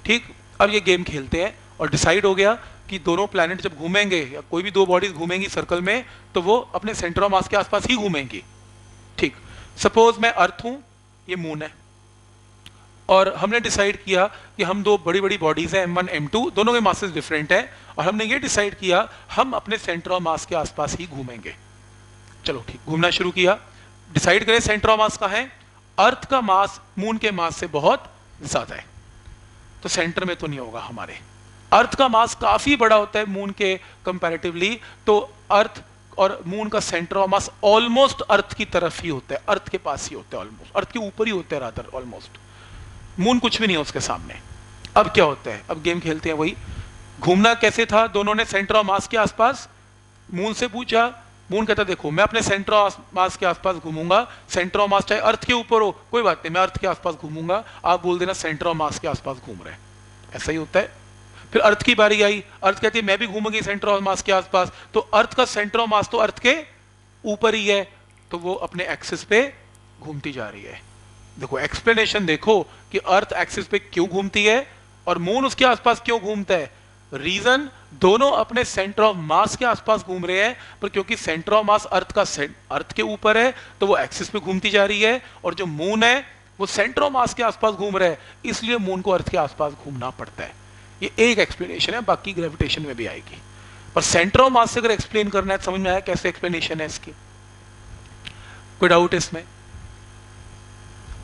ठीक? अब ये गेम खेलते हैं और डिसाइड हो गया कि दोनों प्लैनेट जब घूमेंगे या कोई भी दो बॉडीज घूमेंगी सर्कल में तो वो अपने सेंटर ऑफ़ मास के आसपास ही घूमेंगी। सपोज़ मैं अर्थ हूँ, ये मून है। और हमने डिसाइड किया कि हम दो बड़ी बड़ी बॉडीज हैं M1 M2 दोनों के मासेस डिफरेंट है, और हमने ये डिसाइड किया, हम अपने सेंटर ऑफ़ मास के आसपास ही घूमेंगे। चलो ठीक, घूमना शुरू किया। डिसाइड करें सेंटर ऑफ़ मास का है? अर्थ का मास मून के मास से बहुत ज़्यादा है। तो सेंटर में तो नहीं होगा हमारे। अर्थ का मास काफ़ी बड़ा होता है मून के कंपैरेटिवली तो अर्थ और मून का centre of mass almost earth की तरफ़ ही होता है अर्थ के पास ही होता है ऑलमोस्ट अर्थ के ऊपर ही होता है रादर ऑलमोस्ट मून कुछ भी नहीं है उसके सामने. अब क्या होता है? अब गेम खेलते हैं वही. घूमना कैसे था? दोनों ने सेंटर ऑफ़ मास के आसपास मून से पूछा. मून कहता, देखो, मैं अपने सेंटर ऑफ़ मास के आसपास घूमूँगा. सेंटर ऑफ़ मास चाहे अर्थ के ऊपर हो, कोई बात नहीं, मैं अर्थ के आसपास घूमूँगा. आप बोल देना सेंटर ऑफ़ मास के आसपास घूम रहे ऐसा ही होता है. फिर अर्थ की बारी आई। अर्थ कहती है, मैं भी घूमूँगी सेंटर ऑफ़ मास के आसपास। तो अर्थ का सेंटर ऑफ़ मास तो अर्थ के ऊपर ही है। तो वो अपने एक्सिस पे घूमती जा रही है। देखो एक्सप्लेनेशन देखो कि अर्थ एक्सिस पे क्यों घूमती है और मून उसके आसपास क्यों घूमता है। रीजन दोनों अपने सेंटर ऑफ़ मास के आसपास घूम रहे हैं, पर क्योंकि सेंटर ऑफ़ मास अर्थ का अर्थ के ऊपर है तो वो एक्सिस पे घूमती जा रही है और जो मून है, वो सेंटर ऑफ़ मास के आसपास घूम रहा है। इसलिए मून को अर्थ के आसपास घूमना पड़ता है। ये एक एक्सप्लेनेशन है, बाकी ग्रेविटेशन में भी आएगी। पर सेंटर ऑफ़ मास से अगर एक्सप्लेन करना है समझ में आया कैसे एक्सप्लेनेशन है इसकी। कोई डाउट इसमें?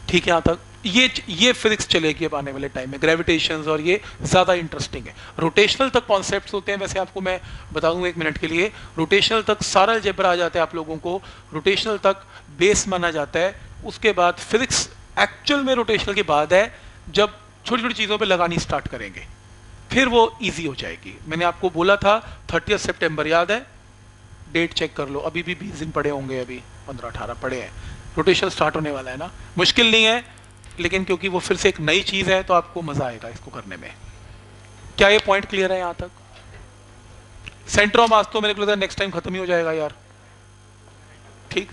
ठीक है, यहाँ तक। ये ये फिजिक्स चलेगी अब आने वाले टाइम में ग्रेविटेशन और ये ज़्यादा इंटरेस्टिंग है। रोटेशनल तक कॉन्सेप्ट होते हैं, वैसे आपको मैं बता दूँगा एक मिनट के लिए। रोटेशनल तक सारा जेबर आ जाता है आप लोगों को। रोटेशनल तक बेस माना जाता है। उसके बाद फिजिक्स एक्चुअल में रोटेशनल के बाद है, जब छोटी छोटी चीज़ों पर लगानी स्टार्ट करेंगे। फिर वो इजी हो जाएगी। मैंने आपको बोला था थर्टी सितंबर याद है? डेट चेक कर लो। अभी भी बीस दिन पड़े होंगे अभी। पंद्रह, अठारह पड़े हैं। रोटेशन स्टार्ट होने वाला है ना? मुश्किल नहीं है, लेकिन क्योंकि वो फिर से एक नई चीज़ है तो आपको मज़ा आएगा इसको करने में। क्या ये पॉइंट क्लियर है यहाँ तक? सेंटर ऑफ़ तो मेरे को लगता है नेक्स्ट टाइम खत्म ही हो जाएगा यार। ठीक?